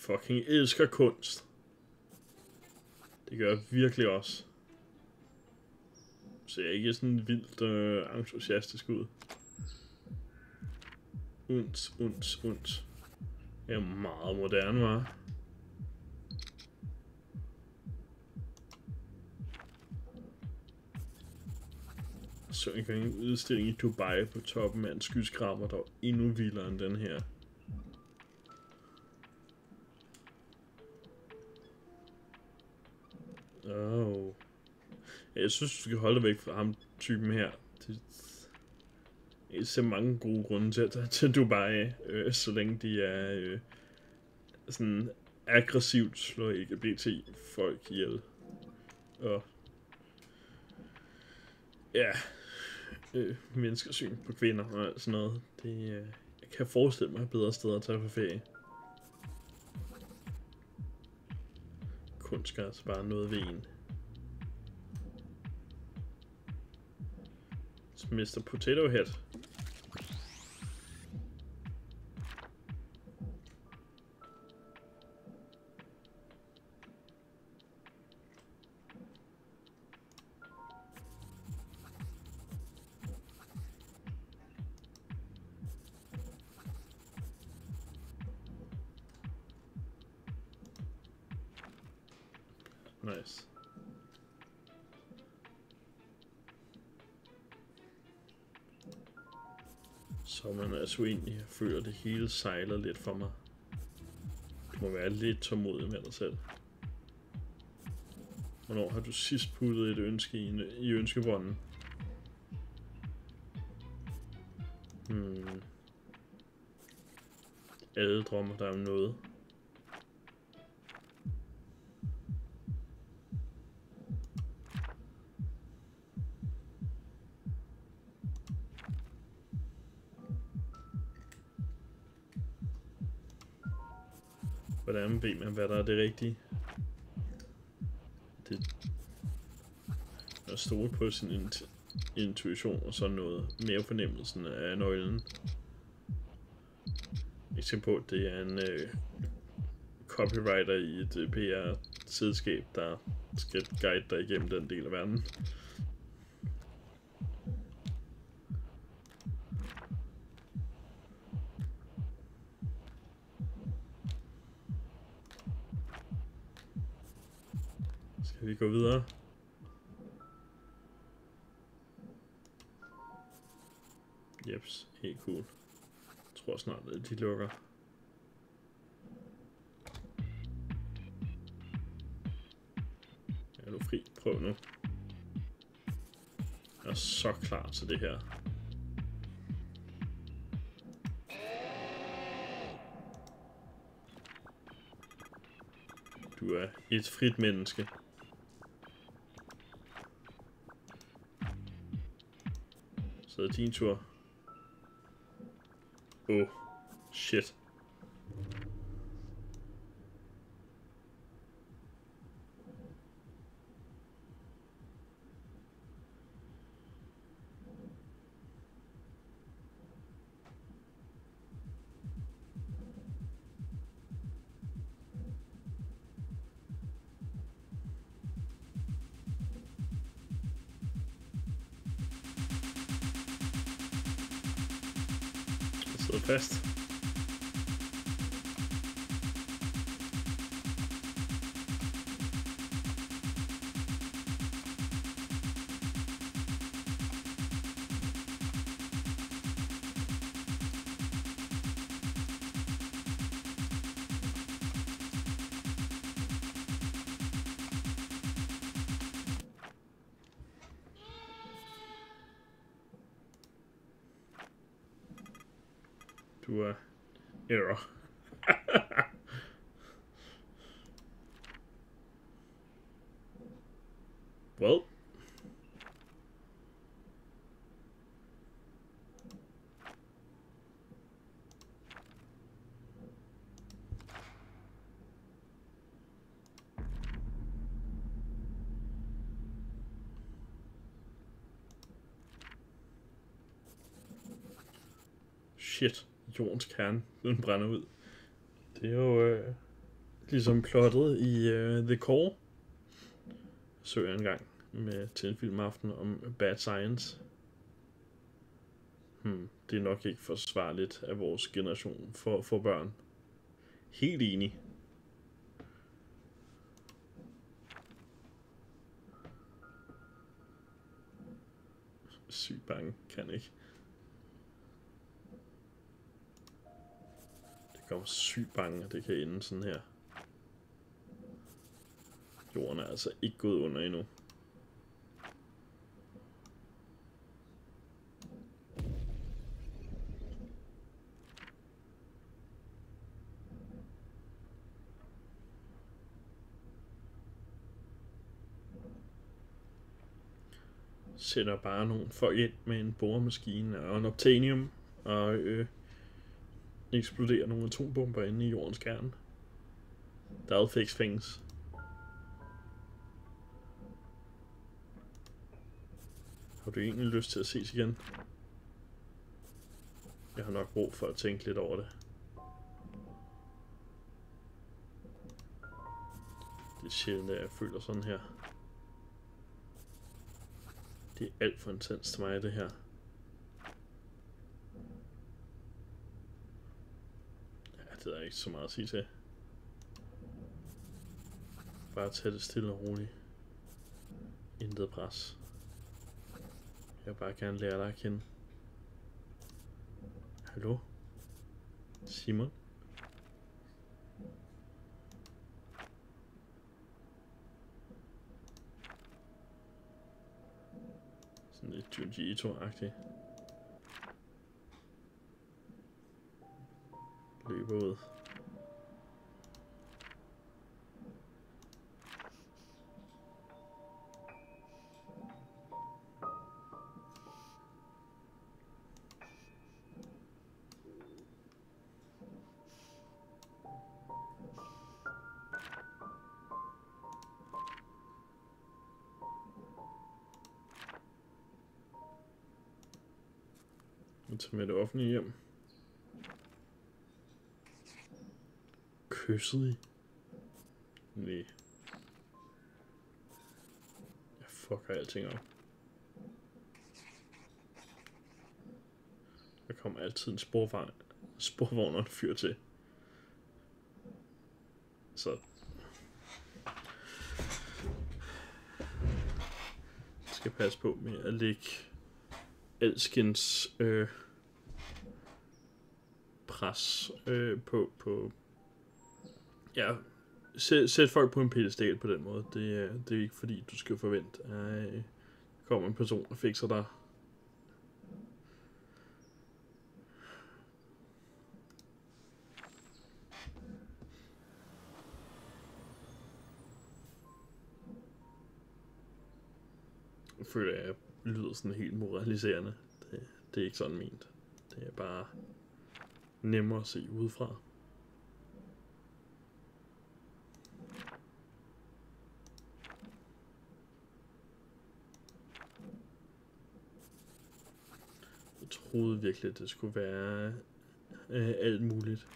Fucking elsker kunst. Det gør jeg virkelig også. Så jeg er ikke sådan vildt øh, entusiastisk ud. Unds, unds, unds. Jeg er meget moderne, var. Så jeg en udstilling i Dubai på toppen af en skyskraber, der var endnu vildere end den her. Jeg synes, du skal holde dig væk fra ham typen her. Det, er så mange gode grunde til at tage til Dubai, øh, så længe de er øh, sådan aggressivt slår LGBT-folk ihjel. Og ja, øh, menneskesyn på kvinder og sådan noget. Det, øh, jeg kan forestille mig bedre steder at tage på ferie. Kun skal altså bare noget ved en. Mr. Potato Head. Så man egentlig føler, at det hele sejler lidt for mig. Du må være lidt tålmodig med dig selv. Hvornår har du sidst puttet et ønske i, i ønskebånden? Hmm. Alle drømmer der om noget. Hvad der er det rigtige? Det at stole på sin int intuition og sådan noget. Mere fornemmelsen af nøglen. Jeg på, det er en øh, copywriter i et øh, PR-selskab, der skal guide dig igennem den del af verden. De lukker. Er du fri? Prøv nu. Jeg er så klar til det her. Du er et frit menneske. Så er det din tur. Oh, shit. Jeg sidder fast. Du er error. well. Shit, jordens kerne, den brænder ud. Det er jo øh, ligesom plottet i øh, The Core. Så jeg engang med til en filmaften om Bad Science. Hmm, det er nok ikke forsvarligt af vores generation for, for børn. Helt enig. Sygt bange, kan ikke. Kommer sygt bange, at det kan ende sådan her. Jorden er altså ikke gået under endnu. sætter bare nogle folk ind med en boremaskine og en optanium og øh, eksplodere nogle atombomber inde i jordens kerne. That'll fix things. Har du egentlig lyst til at ses igen? Jeg har nok brug for at tænke lidt over det. Det er sjældent, at jeg føler sådan her. Det er alt for intens til mig, det her. Det er ikke så meget at sige til. Bare tag det stille og roligt. Intet pres. Jeg vil bare gerne lære dig at kende. Hallo? Simon? Sådan lidt Junji Ito-agtigt. Løber ud. med det offentlige hjem. Kyssede I? Nej. Jeg fucker alting op. Der kommer altid en sporvogn, sporvogn og en fyr til. Så skal passe på med at lægge alskens øh, pres øh, på, på, ja, sæt, sæt folk på en pedestal på den måde. Det, øh, det er ikke fordi, du skal forvente, at øh, kommer en person og fikser dig. Jeg føler, at jeg lyder sådan helt moraliserende. Det, det er ikke sådan ment. Det er bare nemmere at se udefra. Troede virkelig, at det skulle være øh, alt muligt.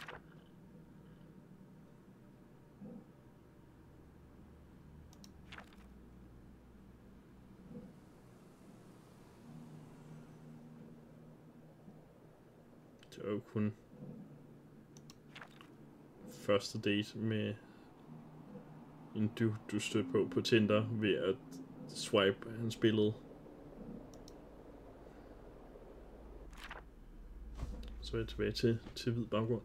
Det var jo kun første date med en du, du stødte på på Tinder ved at swipe hans billede. Så er jeg tilbage til, til hvid baggrund.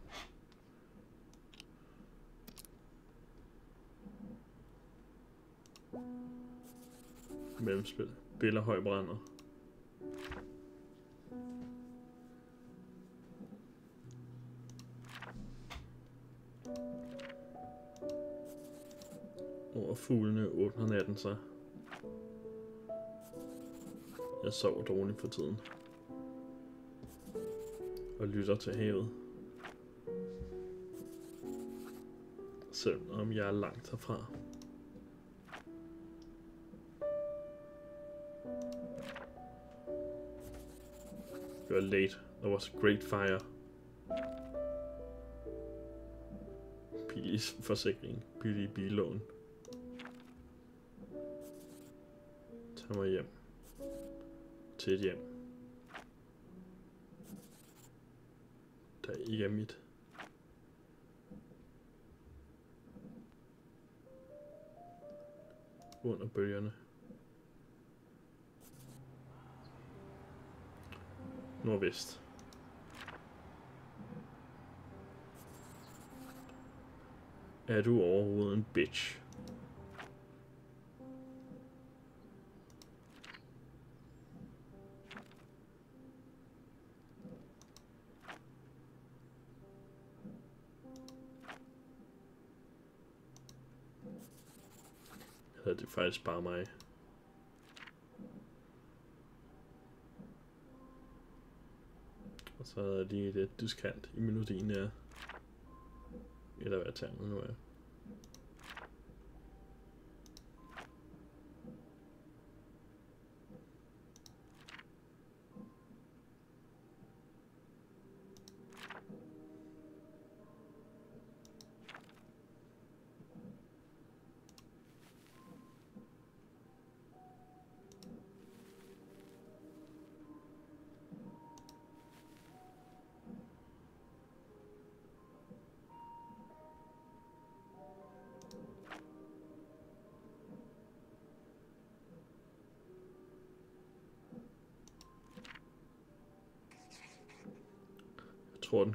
Mellemspil. Biller højbrænder. Over fuglene åbner natten sig. Jeg sover dårligt for tiden. Og lytter til havet. Selvom jeg er langt herfra. You're late. There was a great fire. Billig forsikring. Billig billån. Tag mig hjem. Til et hjem. Der ikke er mit. Under bølgerne. Nordvest. Er du overhovedet en bitch? Faktisk bare mig. Og så er der lige lidt diskant i melodien ja. Eller hvad termen nu er.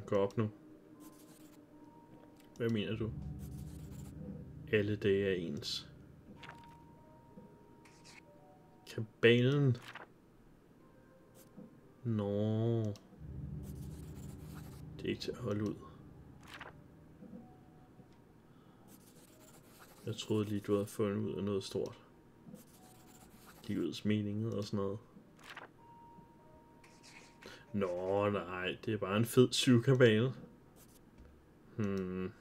Går op nu. Hvad mener du? Alle dage er ens. Kabalen. Nå. Det er ikke til at holde ud. Jeg troede lige, du havde fundet ud af noget stort. Livets mening og sådan noget. Nå, nej, det er bare en fed syvkabale. Hmm.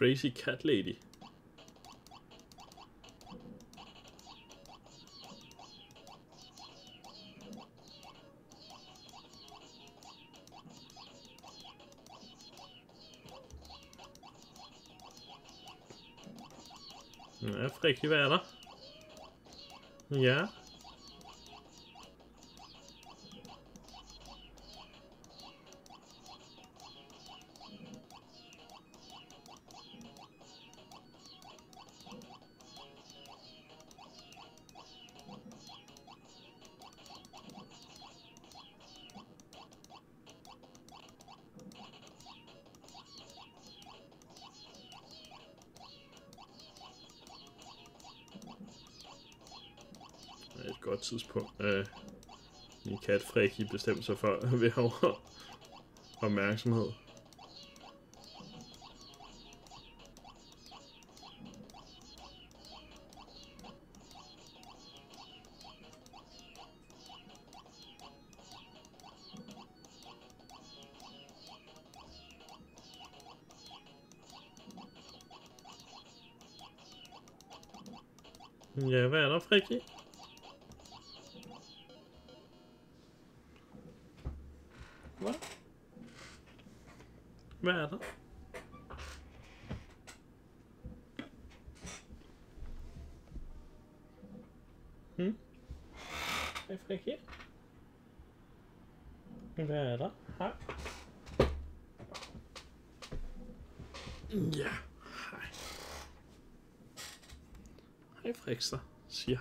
Crazy Cat Lady. Ja, Frikki, hvad er der? Ja. Tidspunkt. Øh, min kat Frikki bestemte sig for at være over opmærksomhed.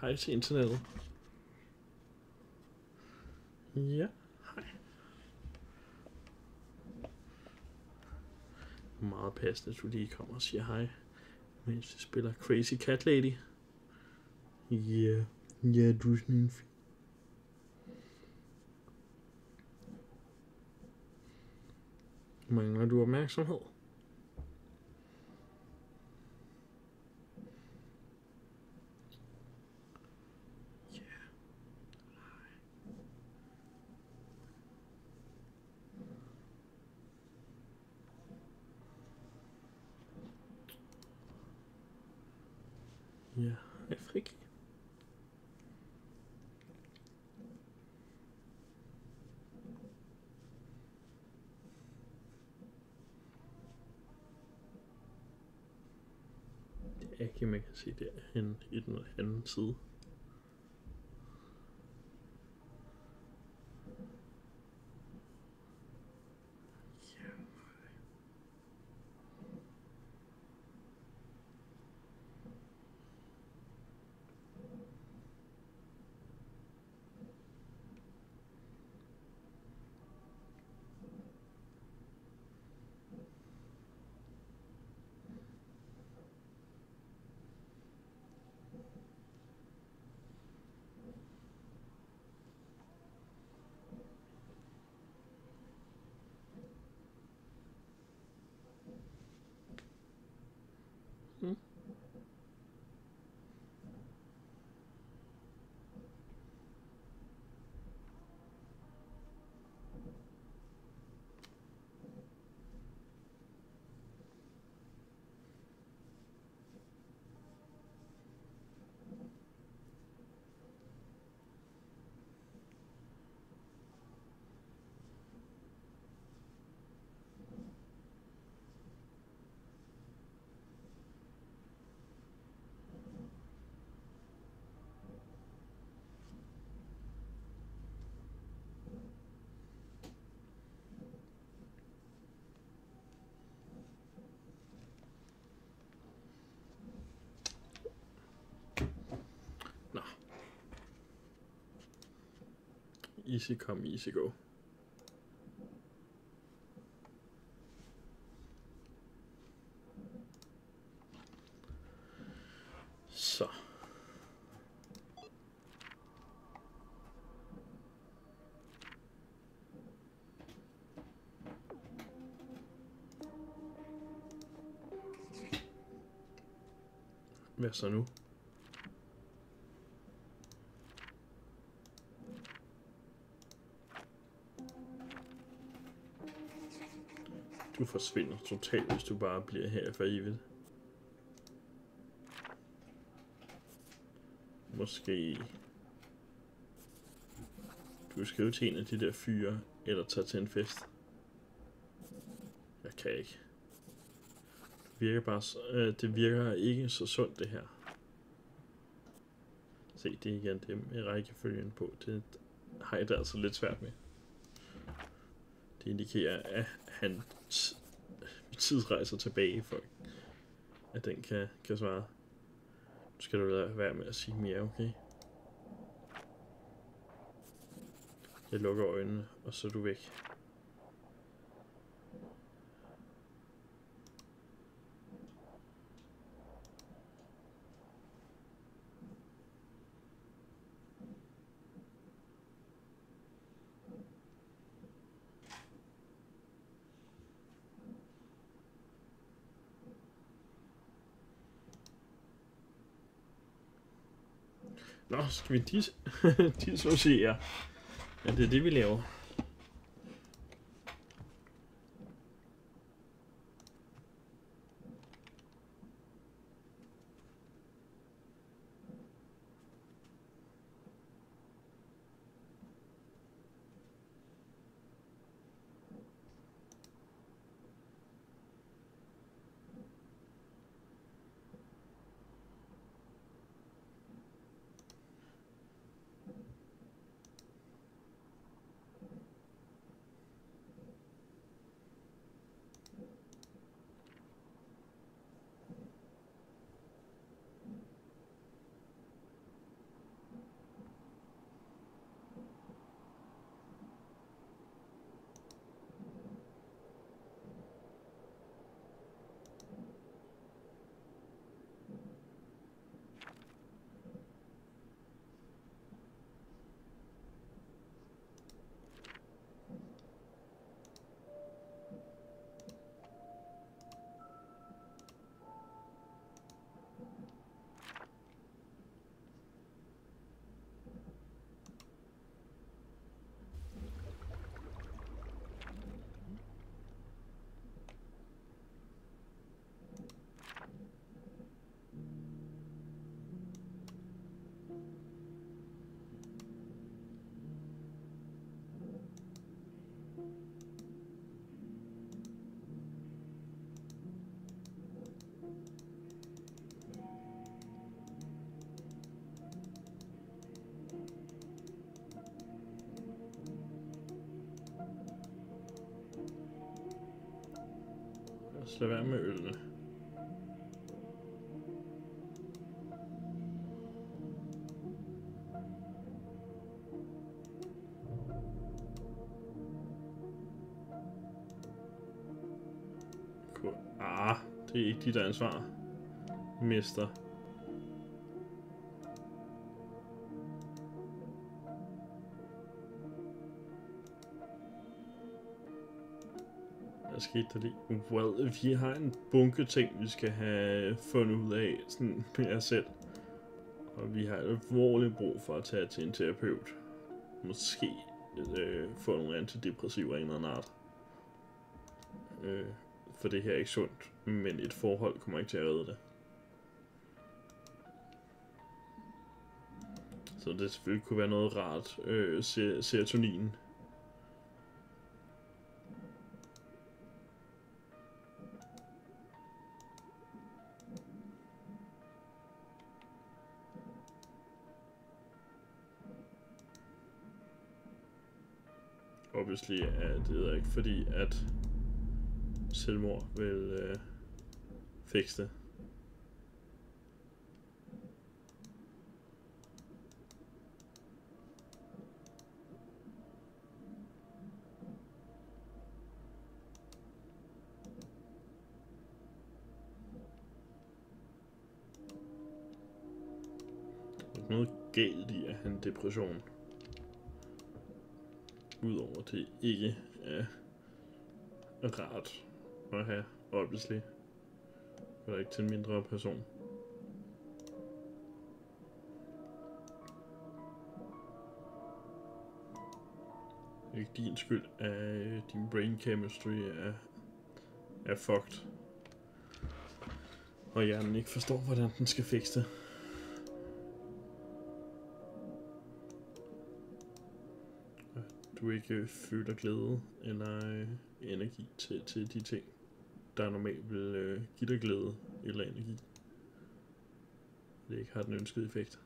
Hej til internettet. Ja, hej. Meget passende, at du lige kommer og siger hej, mens vi spiller Crazy Cat Lady. Ja, yeah. ja, yeah, du er sådan en fin. Mangler du opmærksomhed? Ja, hej Friki. Det er ikke, man kan se derhen i den anden side. Easy come, easy go. Så. Hvad så nu? Forsvinde forsvinder totalt, hvis du bare bliver her for evigt. Måske... Du kan skrive til en af de der fyre, eller tage til en fest. Jeg kan ikke. Det virker bare så, øh, det virker ikke så sundt det her. Se, det er igen det med rækkefølgen på. Det har jeg da altså lidt svært med. Det indikerer, at han tidsrejser tilbage for, at den kan, kan svare. Nu skal du lade være med at sige mere, okay? Jeg lukker øjnene, og så er du væk. Nå, skal vi dis dissociere? Ja, det er det, vi laver. Så lad være med ølene. Ah, det er ikke dit ansvar, mester. Skete der lige? Well, vi har en bunke ting, vi skal have fundet ud af sådan med jer selv. Og vi har alvorligt brug for at tage til en terapeut. Måske øh, få nogle antidepressiver af en eller anden art. Øh, for det her er ikke sundt, men et forhold kommer ikke til at redde det. Så det selvfølgelig kunne være noget rart. Øh, se- serotonin. Obviously at det ved jeg ikke fordi, at selvmord vil øh, fikse det. Noget galt i at have en depression. Udover det ikke er rart at have, obviously. For ikke til en mindre person. Ikke din skyld, at din brain chemistry er, er fucked. Og hjernen ikke forstår, hvordan den skal fikse det. Du ikke øh, føler glæde eller øh, energi til, til de ting, der normalt vil øh, give dig glæde eller energi. Det ikke har den ønskede effekt.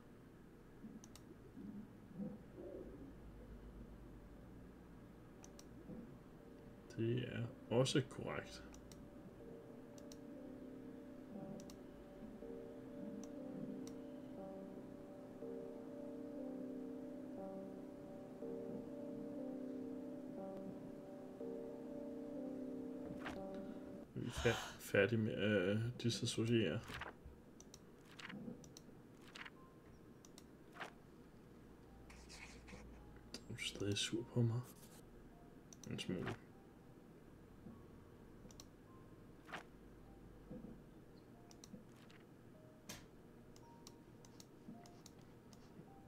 Det er også korrekt. Færdig med at øh, disassociere. Du er stadig sur på mig. En smule.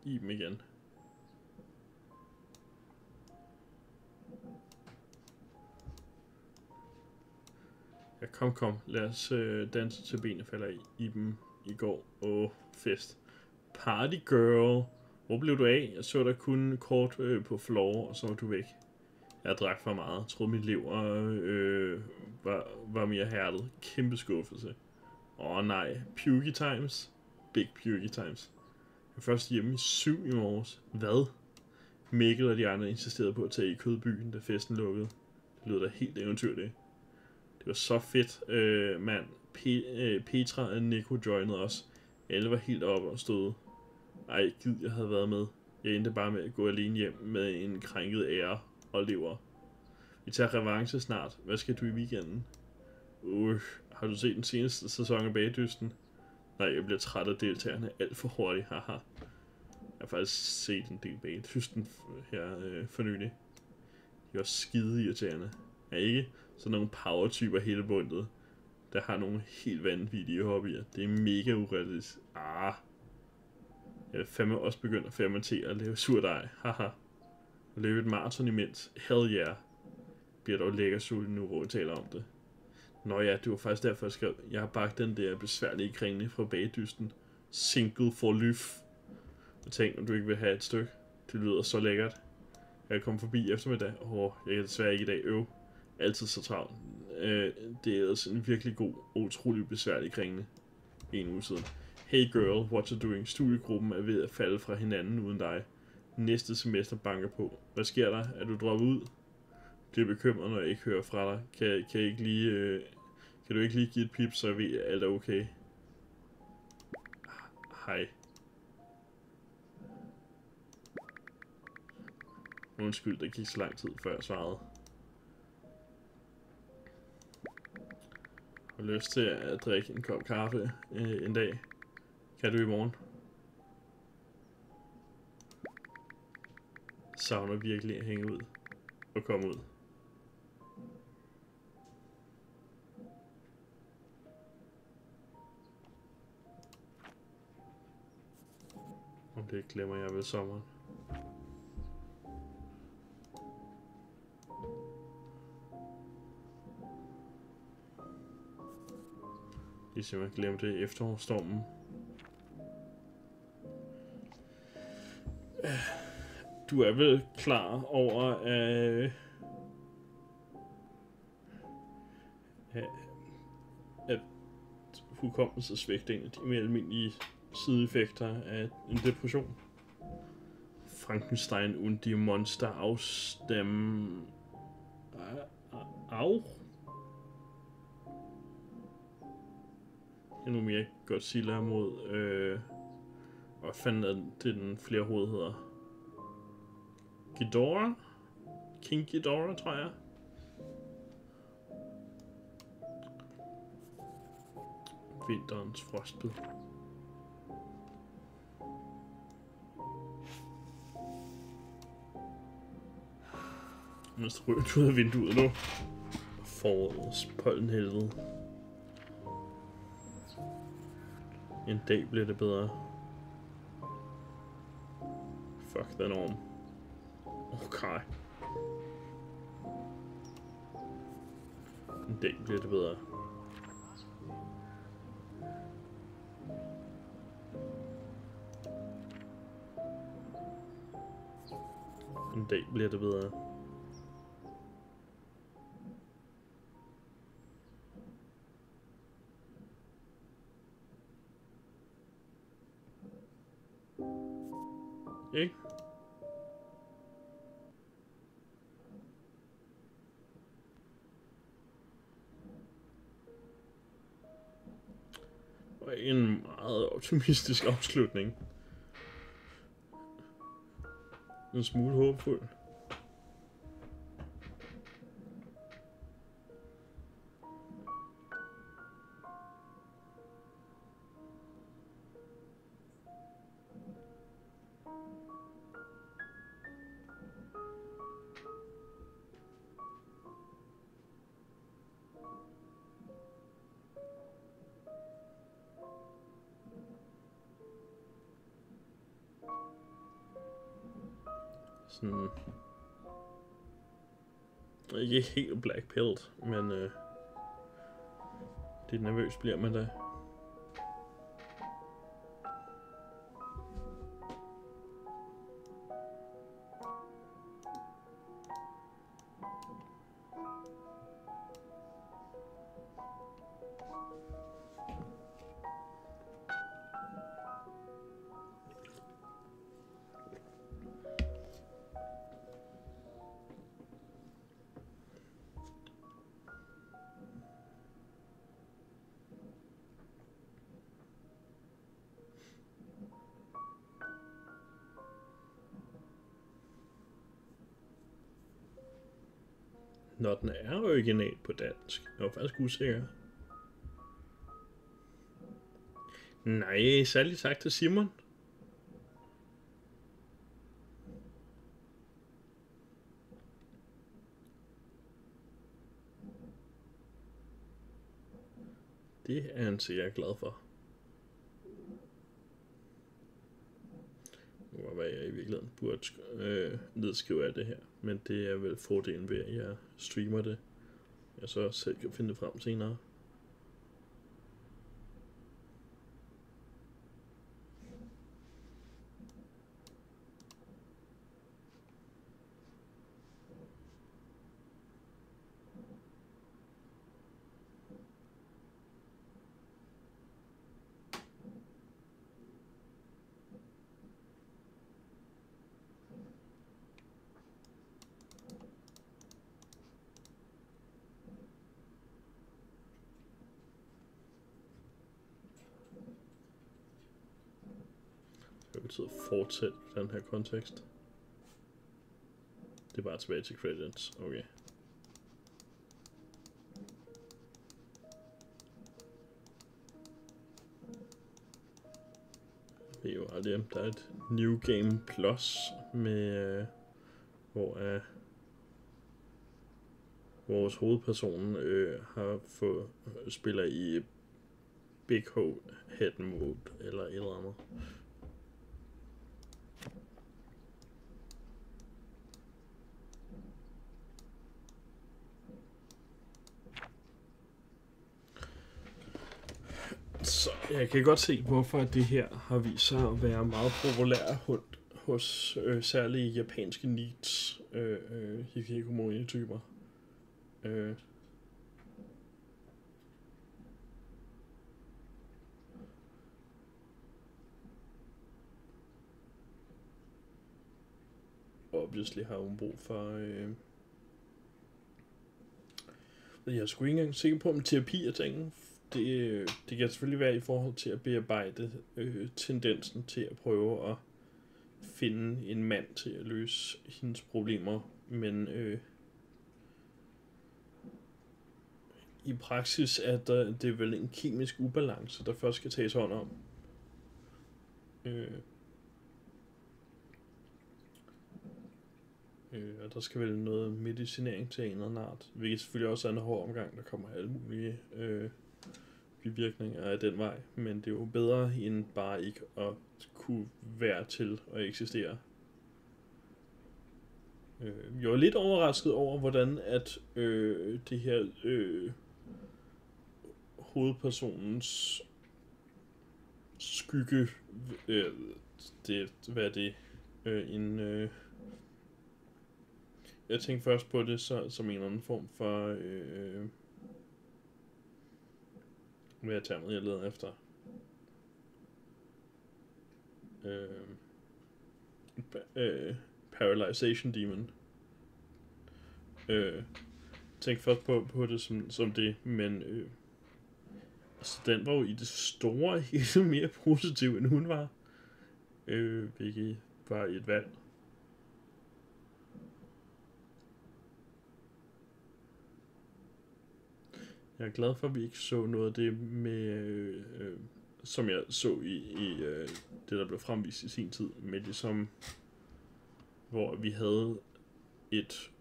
I dem igen. Kom, kom. Lad os øh, danse til benene falder i, i dem i går. Åh, fest. Party girl. Hvor blev du af? Jeg så dig kun kort øh, på floor, og så var du væk. Jeg drak for meget. Jeg troede, mit lever øh, var, var mere hærdet. Kæmpe skuffelse. Åh oh, nej. Puky times. Big puky times. Jeg var først hjemme i syv i morges. Hvad? Mikkel og de andre insisterede på at tage i kødbyen, da festen lukkede. Det lyder da helt eventyrligt. Det var så fedt, øh, mand. Pe- øh, Petra og Nico joinede os. Alle var helt oppe og stod. Ej, gid jeg havde været med. Jeg endte bare med at gå alene hjem med en krænket ære og lever. Vi tager revanche snart. Hvad skal du i weekenden? Uh, har du set den seneste sæson af Bagdysten? Nej, jeg bliver træt af deltagerne alt for hurtigt, haha. Jeg har faktisk set en del Bagdysten her øh, for nylig. De var skide irriterende. Er ikke? Sådan nogle power-typer hele bundet, der har nogle helt vanvittige hobbyer. Det er mega urealistisk. Ah. Jeg er fandme også begyndt at fermentere og lave surdej. Haha. Og løbe et maraton imens. Hell yeah. Bliver dog lækker sulten nu, hvor vi taler om det. Nå ja, det var faktisk derfor, jeg skrev, jeg har bagt den der besværlige kringle fra bagdysten. Single for lyf. Og tænk, om du ikke vil have et stykke. Det lyder så lækkert. Jeg kom forbi eftermiddag. Åh, oh, jeg kan desværre ikke i dag øve altid så travlt. Øh, det er altså en virkelig god og utrolig besværlig kringle. En uge siden. Hey girl, what you doing? Studiegruppen er ved at falde fra hinanden uden dig. Næste semester banker på. Hvad sker der? Er du droppet ud? Bliver bekymret, når jeg ikke hører fra dig. Kan, kan jeg ikke lige... Øh, Kan du ikke lige give et pip, så jeg ved, at alt er okay? Hej. Undskyld, der gik så lang tid, før jeg svarede. Har lyst til at drikke en kop kaffe øh, en dag? Kan du i morgen? Savner virkelig at hænge ud og komme ud. Om det glemmer jeg ved sommeren. Ligesom jeg glemte efterårsstormen. Du er vel klar over, at, at, at hukommelsesvægt er en af de mere almindelige sideeffekter af en depression. Frankenstein und die Monster aus dem... Au? Endnu mere Godzilla mod... Øh, hvad fanden er det, den flere hoved hedder? Ghidorah? King Ghidorah, tror jeg. Vinterens frostbid. Nu er rødt ud af vinduet nu. Forårets pollenhelvede. En dag bliver det bedre. Fuck den orm. Okay. En dag bliver det bedre. En dag bliver det bedre. Ikke? Og en meget optimistisk afslutning. En smule håbfuld. Ikke helt blackpilled, men øh, det nervøs bliver man da. Når den er original på dansk. Jeg var faktisk usikker. Nej, særligt tak til Simon. Det er jeg sikkert glad for. Nu hvad jeg i virkeligheden burde øh, nedskrive af det her. Men det er vel fordelen ved, at jeg streamer det. Jeg så selv kan finde det frem senere. Fortsætte i den her kontekst? Det er bare tilbage til credits. Okay. Det er jo aldrig, der er et New Game Plus med, øh, hvor øh, vores hovedperson øh, har fået øh, spiller i Big Hole Head Mode eller et eller andet. Så jeg kan godt se, hvorfor det her har vist sig at være meget populær hund hos øh, særlige japanske needs øh, øh, hikikomori-typer. Øh. Obviously har hun brug for... Øh. Jeg er sgu ikke engang sikker på, om terapi er tingen, det, det kan selvfølgelig være i forhold til at bearbejde øh, tendensen til at prøve at finde en mand til at løse hendes problemer, men øh, i praksis er der, det er vel en kemisk ubalance, der først skal tages hånd om. Øh. Øh, og der skal vel noget medicinering til en eller anden art, hvilket selvfølgelig også er en hård omgang, der kommer alle mulige øh, bivirkninger af den vej, men det er jo bedre end bare ikke at kunne være til at eksistere. Øh, jeg var lidt overrasket over, hvordan at øh, det her øh, hovedpersonens skygge, øh, det, hvad er det, øh, en, øh, jeg tænkte først på det så, som en eller anden form for, øh, med er termet, jeg leder efter? Øh, øh, Paralyzation Demon. Øh, tænk først på, på det som, som det, men øh, altså, den var jo i det store hele mere positiv, end hun var. Øh, hvilket var et valg. Jeg er glad for, at vi ikke så noget af det med, øh, øh, som jeg så i, i øh, det, der blev fremvist i sin tid, med ligesom, hvor vi havde et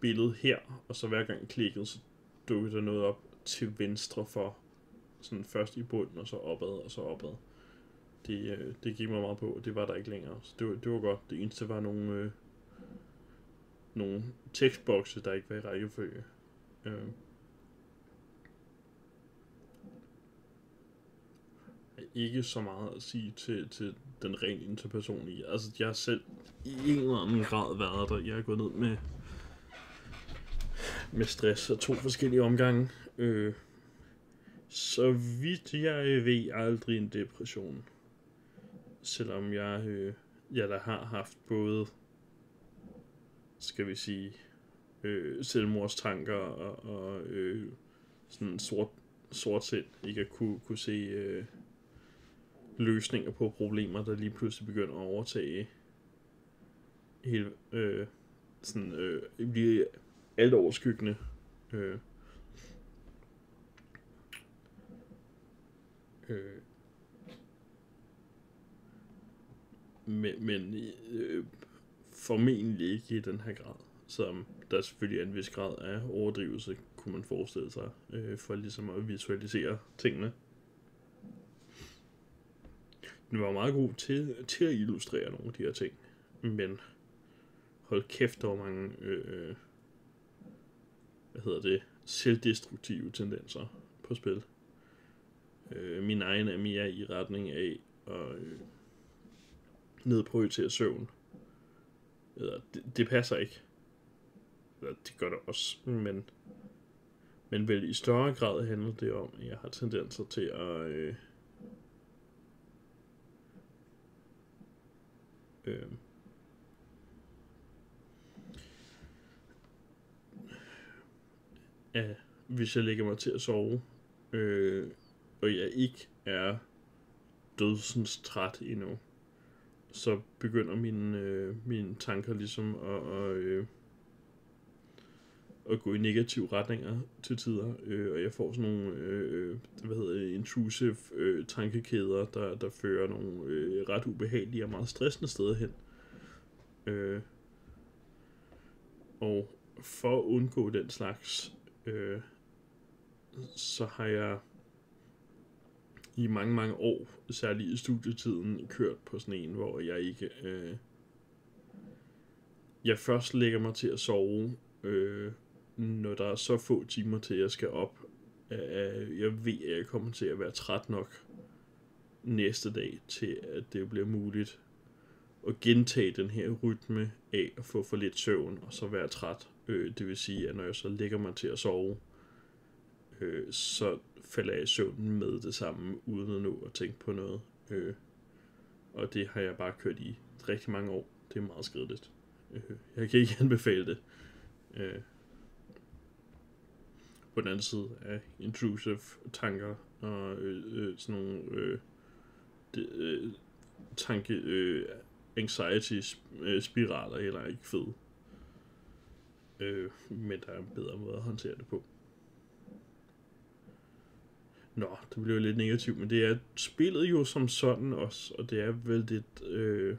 billede her, og så hver gang jeg klikkede, så dukkede der noget op til venstre for, sådan først i bunden, og så opad, og så opad. Det, øh, det gik mig meget på, og det var der ikke længere. Så det var, det var godt. Det eneste var nogle, øh, nogle tekstbokse, der ikke var i rækkefølge. Øh. Ikke så meget at sige til, til den rent interpersonlige. Altså, jeg har selv i en eller anden grad været der. Jeg er gået ned med, med stress af to forskellige omgange. Øh, så vidt jeg ved aldrig en depression. Selvom jeg, øh, jeg der har haft både, skal vi sige, øh, selvmordstanker og, og øh, sådan sort, sort sind. Ikke at kunne, kunne se... Øh, løsninger på problemer, der lige pludselig begynder at overtage hele, øh, sådan, øh, blive alt overskyggende. Øh, øh, men, men øh, formentlig ikke i den her grad, som der selvfølgelig er en vis grad af overdrivelse, kunne man forestille sig, øh, for ligesom at visualisere tingene den var meget god til, til at illustrere nogle af de her ting. Men hold kæft, der var mange, øh, hvad hedder det, selvdestruktive tendenser på spil. Øh, min egen er mere i retning af at øh, nedprioritere søvn. Eller, det, det passer ikke. Eller, det gør det også, men, men vel i større grad handler det om, at jeg har tendenser til at... Øh, Øh, ja, hvis jeg lægger mig til at sove, øh, og jeg ikke er dødsens træt endnu, så begynder mine, øh, mine tanker ligesom at, at, øh, at gå i negative retninger til tider, øh, og jeg får sådan nogle, øh, øh, hvad hedder det, intrusive øh, tankekæder, der, der fører nogle øh, ret ubehagelige og meget stressende steder hen. Øh, og for at undgå den slags, øh, så har jeg i mange, mange år, særligt i studietiden, kørt på sådan en, hvor jeg ikke... Øh, jeg først lægger mig til at sove, øh, når der er så få timer til, at jeg skal op. Øh, jeg ved, at jeg kommer til at være træt nok næste dag, til at det bliver muligt at gentage den her rytme af at få for lidt søvn, og så være træt. Øh, det vil sige, at når jeg så lægger mig til at sove, øh, så falder jeg i søvn med det samme, uden at nå at tænke på noget. Øh, og det har jeg bare kørt i rigtig mange år. Det er meget skrideligt. Øh, jeg kan ikke anbefale det. Øh, på den anden side af intrusive tanker og øh, øh, sådan nogle øh, de, øh, tanke øh, anxiety øh, spiraler eller ikke fed. Øh, men der er en bedre måde at håndtere det på. Nå, det bliver lidt negativt, men det er spillet jo som sådan også, og det er vel det, øh,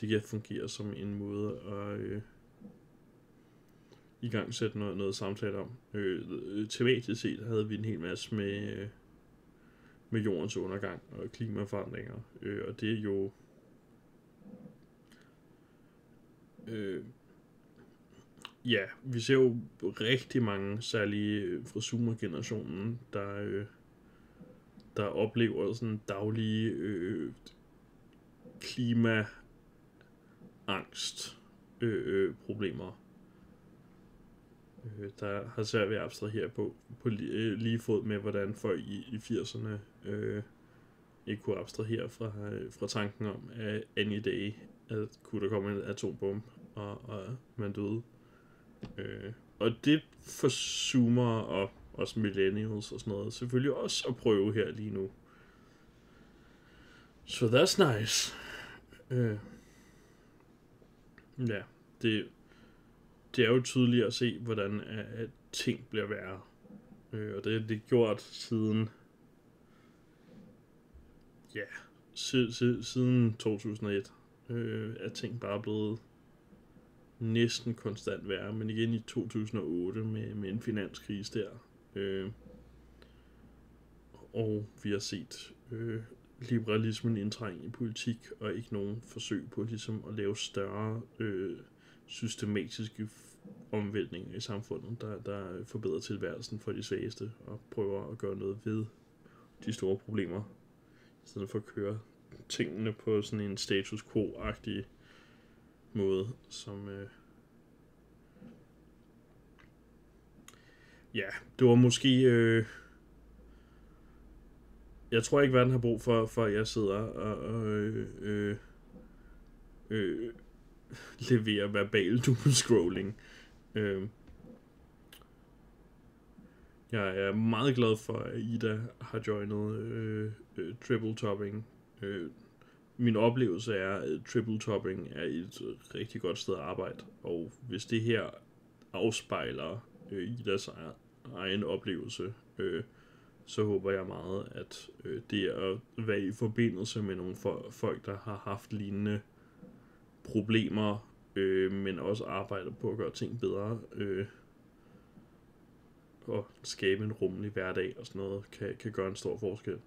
det kan fungere som en måde at øh, i gang sætte noget, noget samtale om. Øh, tematisk set havde vi en hel masse med, øh, med jordens undergang og klimaforandringer, øh, og det er jo øh, Ja, vi ser jo rigtig mange, særligt øh, fra Zoomer-generationen, der, øh, der oplever sådan daglige øh, klima-angst øh, øh, problemer. Øh, der har svært ved at abstrahere på, på lige, øh, lige fod med, hvordan folk i, i 80'erne øh, ikke kunne abstrahere fra, øh, fra tanken om, at any day, at kunne der komme en atombombe, og, og man døde. Øh, og det for zoomer og også millennials og sådan noget selvfølgelig også at prøve her lige nu. Så so that's nice. Øh, ja, det, det er jo tydeligt at se, hvordan øh, at ting bliver værre. Øh, og det er det gjort siden ja, siden 2001, øh, at ting bare er blevet næsten konstant værre, men igen i 2008 med, med en finanskrise der. Øh, og vi har set øh, liberalismen indtrænge i politik, og ikke nogen forsøg på ligesom at lave større øh, systematiske omvæltning i samfundet, der, der forbedrer tilværelsen for de svageste, og prøver at gøre noget ved de store problemer, i stedet for at køre tingene på sådan en status quo-agtig måde, som... Øh, ja, det var måske... Øh, jeg tror ikke, verden har brug for, for at jeg sidder og, og øh, øh, øh, leverer verbal doom-scrolling. Øh, jeg er meget glad for, at Ida har joinet øh, øh, triple topping. Øh, min oplevelse er, at triple topping er et rigtig godt sted at arbejde, og hvis det her afspejler øh, Idas e-, egen oplevelse, øh, så håber jeg meget, at øh, det at være i forbindelse med nogle for, folk, der har haft lignende problemer, øh, men også arbejder på at gøre ting bedre, øh, og skabe en rummelig hverdag og sådan noget, kan, kan gøre en stor forskel.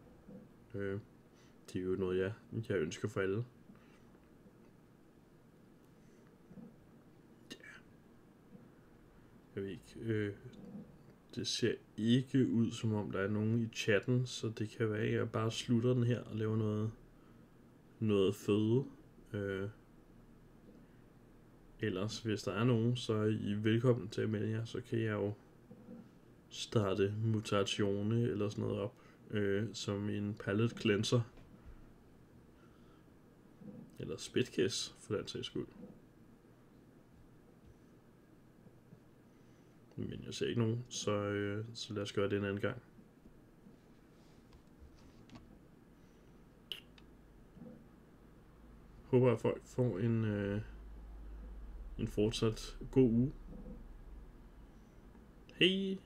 Øh det er jo noget, jeg, jeg ønsker for alle. Ja. Jeg ved ikke. Øh, det ser ikke ud, som om der er nogen i chatten, så det kan være, at jeg bare slutter den her og laver noget, noget føde. Øh, ellers, hvis der er nogen, så er I velkommen til at melde jer, så kan jeg jo starte mutatione eller sådan noget op, øh, som en palette cleanser. Eller spidkæs, for den sags skyld. Men jeg ser ikke nogen, så, øh, så lad os gøre det en anden gang. håber, at folk får en, øh, en fortsat god uge. Hej!